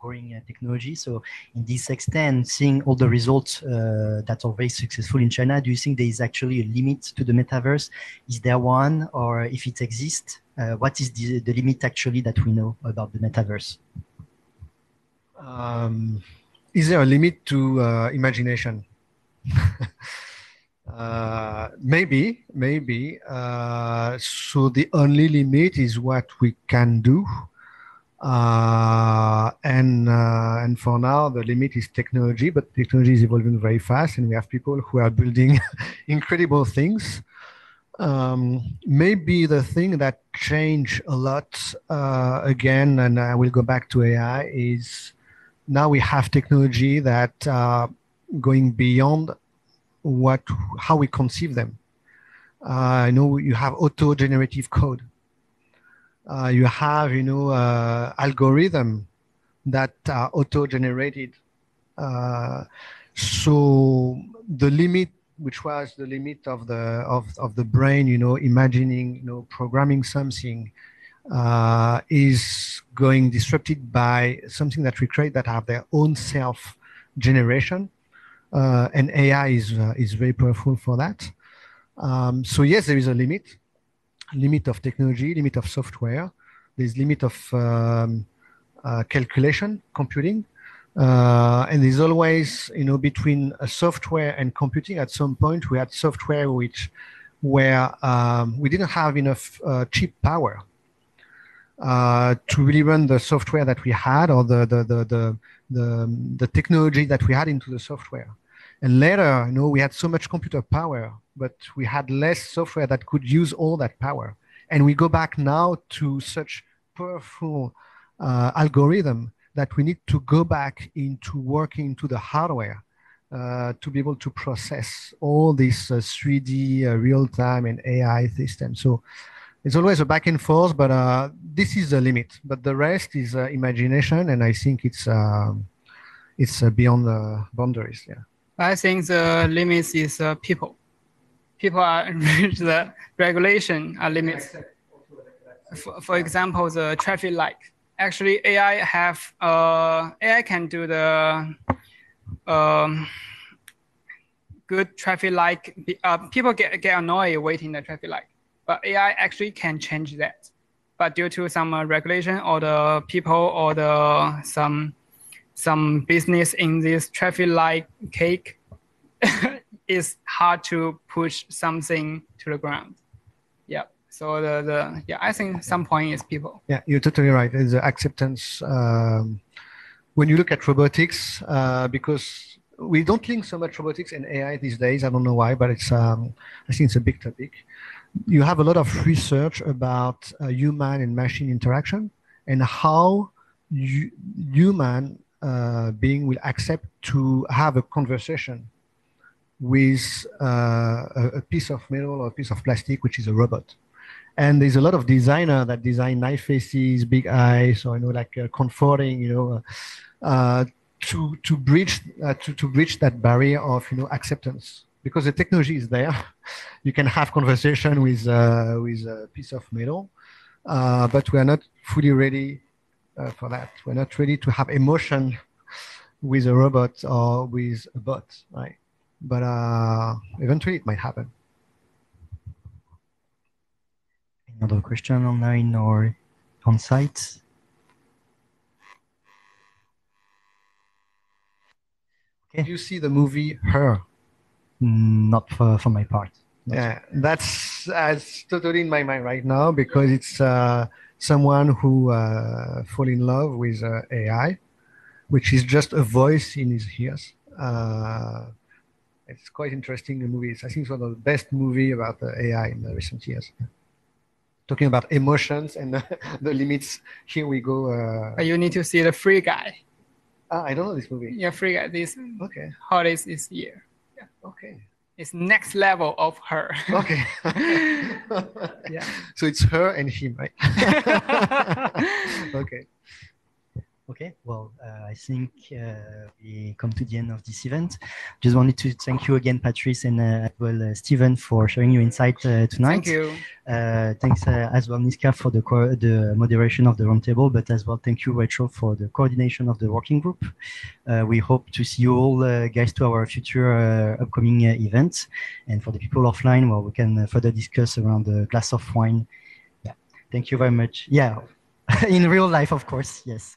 S1: growing technology. So, in this extent, seeing all the results that are very successful in China, do you think there is actually a limit to the metaverse? Is there one, or if it exists, what is the, the limit actually that we know about the metaverse?
S2: Um, is there a limit to uh, imagination? Uh, maybe, maybe. Uh, so the only limit is what we can do. Uh, and uh, and for now, the limit is technology, but technology is evolving very fast, and we have people who are building incredible things. Um, maybe the thing that changed a lot uh, again, and I will go back to AI, is now we have technology that uh, going beyond what how we conceive them. Uh, know you have auto-generative code. Uh, you have you know uh, algorithm that are auto-generated. Uh, so the limit, which was the limit of the of, of the brain, you know, imagining, you know, programming something, uh, is going disrupted by something that we create that have their own self generation uh, and AI is uh, is very powerful for that. Um, so yes, there is a limit, limit of technology, limit of software. There's limit of um, uh, calculation, computing, uh, and there's always you know between software and computing. At some point, we had software which where um, we didn't have enough uh, cheap power uh, to really run the software that we had or the the, the the the the technology that we had into the software. And later, you know, we had so much computer power, but we had less software that could use all that power. And we go back now to such powerful uh, algorithm that we need to go back into working to the hardware uh, to be able to process all this uh, 3D uh, real-time and AI systems. So it's always a back and forth, but uh, this is the limit. But the rest is uh, imagination, and I think it's um, it's uh, beyond the boundaries. Yeah.
S4: I think the limits is uh, people. People are the regulation are limits. For, for example, the traffic light. Actually, AI have uh, AI can do the um, good traffic light. Uh, people get get annoyed waiting the traffic light but AI actually can change that. But due to some uh, regulation or the people or the some some business in this traffic light cake, it's hard to push something to the ground. Yeah. So the, the yeah, I think some point is people.
S2: Yeah, you're totally right. It's the acceptance. Um, when you look at robotics, uh, because we don't link so much robotics and AI these days. I don't know why, but it's um, I think it's a big topic you have a lot of research about uh, human and machine interaction and how you, human uh, being will accept to have a conversation with uh, a, piece of metal or a piece of plastic, which is a robot. And there's a lot of designer that design nice faces, big eyes, or you know, like uh, comforting, you know, uh, to to bridge uh, to to bridge that barrier of you know acceptance because the technology is there. You can have conversation with uh, with a piece of metal, uh, but we are not fully ready uh, for that. We're not ready to have emotion with a robot or with a bot, right? But uh, eventually, it might happen.
S1: Another question online or on site?
S2: Okay. You see the movie Her?
S1: Not for, for my part.
S2: Not yeah, that's, that's totally in my mind right now because it's uh, someone who uh, fall in love with uh, AI, which is just a voice in his ears. Uh, it's quite interesting The movie. I think it's one of the best movie about AI in the recent years. Talking about emotions and the limits. Here we go.
S4: Uh, you need to see the Free Guy.
S2: Ah, I don't know this movie.
S4: Yeah, Free Guy. This
S2: okay.
S4: holidays this year.
S2: Yeah. Okay.
S4: It's next level of her.
S2: Okay.
S4: yeah.
S2: So it's her and him, right? okay.
S1: Okay, well, uh, I think uh, we come to the end of this event. Just wanted to thank you again, Patrice, and uh, as well uh, Stephen for sharing your insight uh, tonight.
S4: Thank you.
S1: Uh, thanks as well, Niska, for the the moderation of the roundtable, but as well, thank you, Rachel, for the coordination of the working group. we hope to see you all guys to our future upcoming events, and for the people offline, well, we can further discuss around the glass of wine. Yeah, thank you very much. Yeah, in real life, of course. Yes.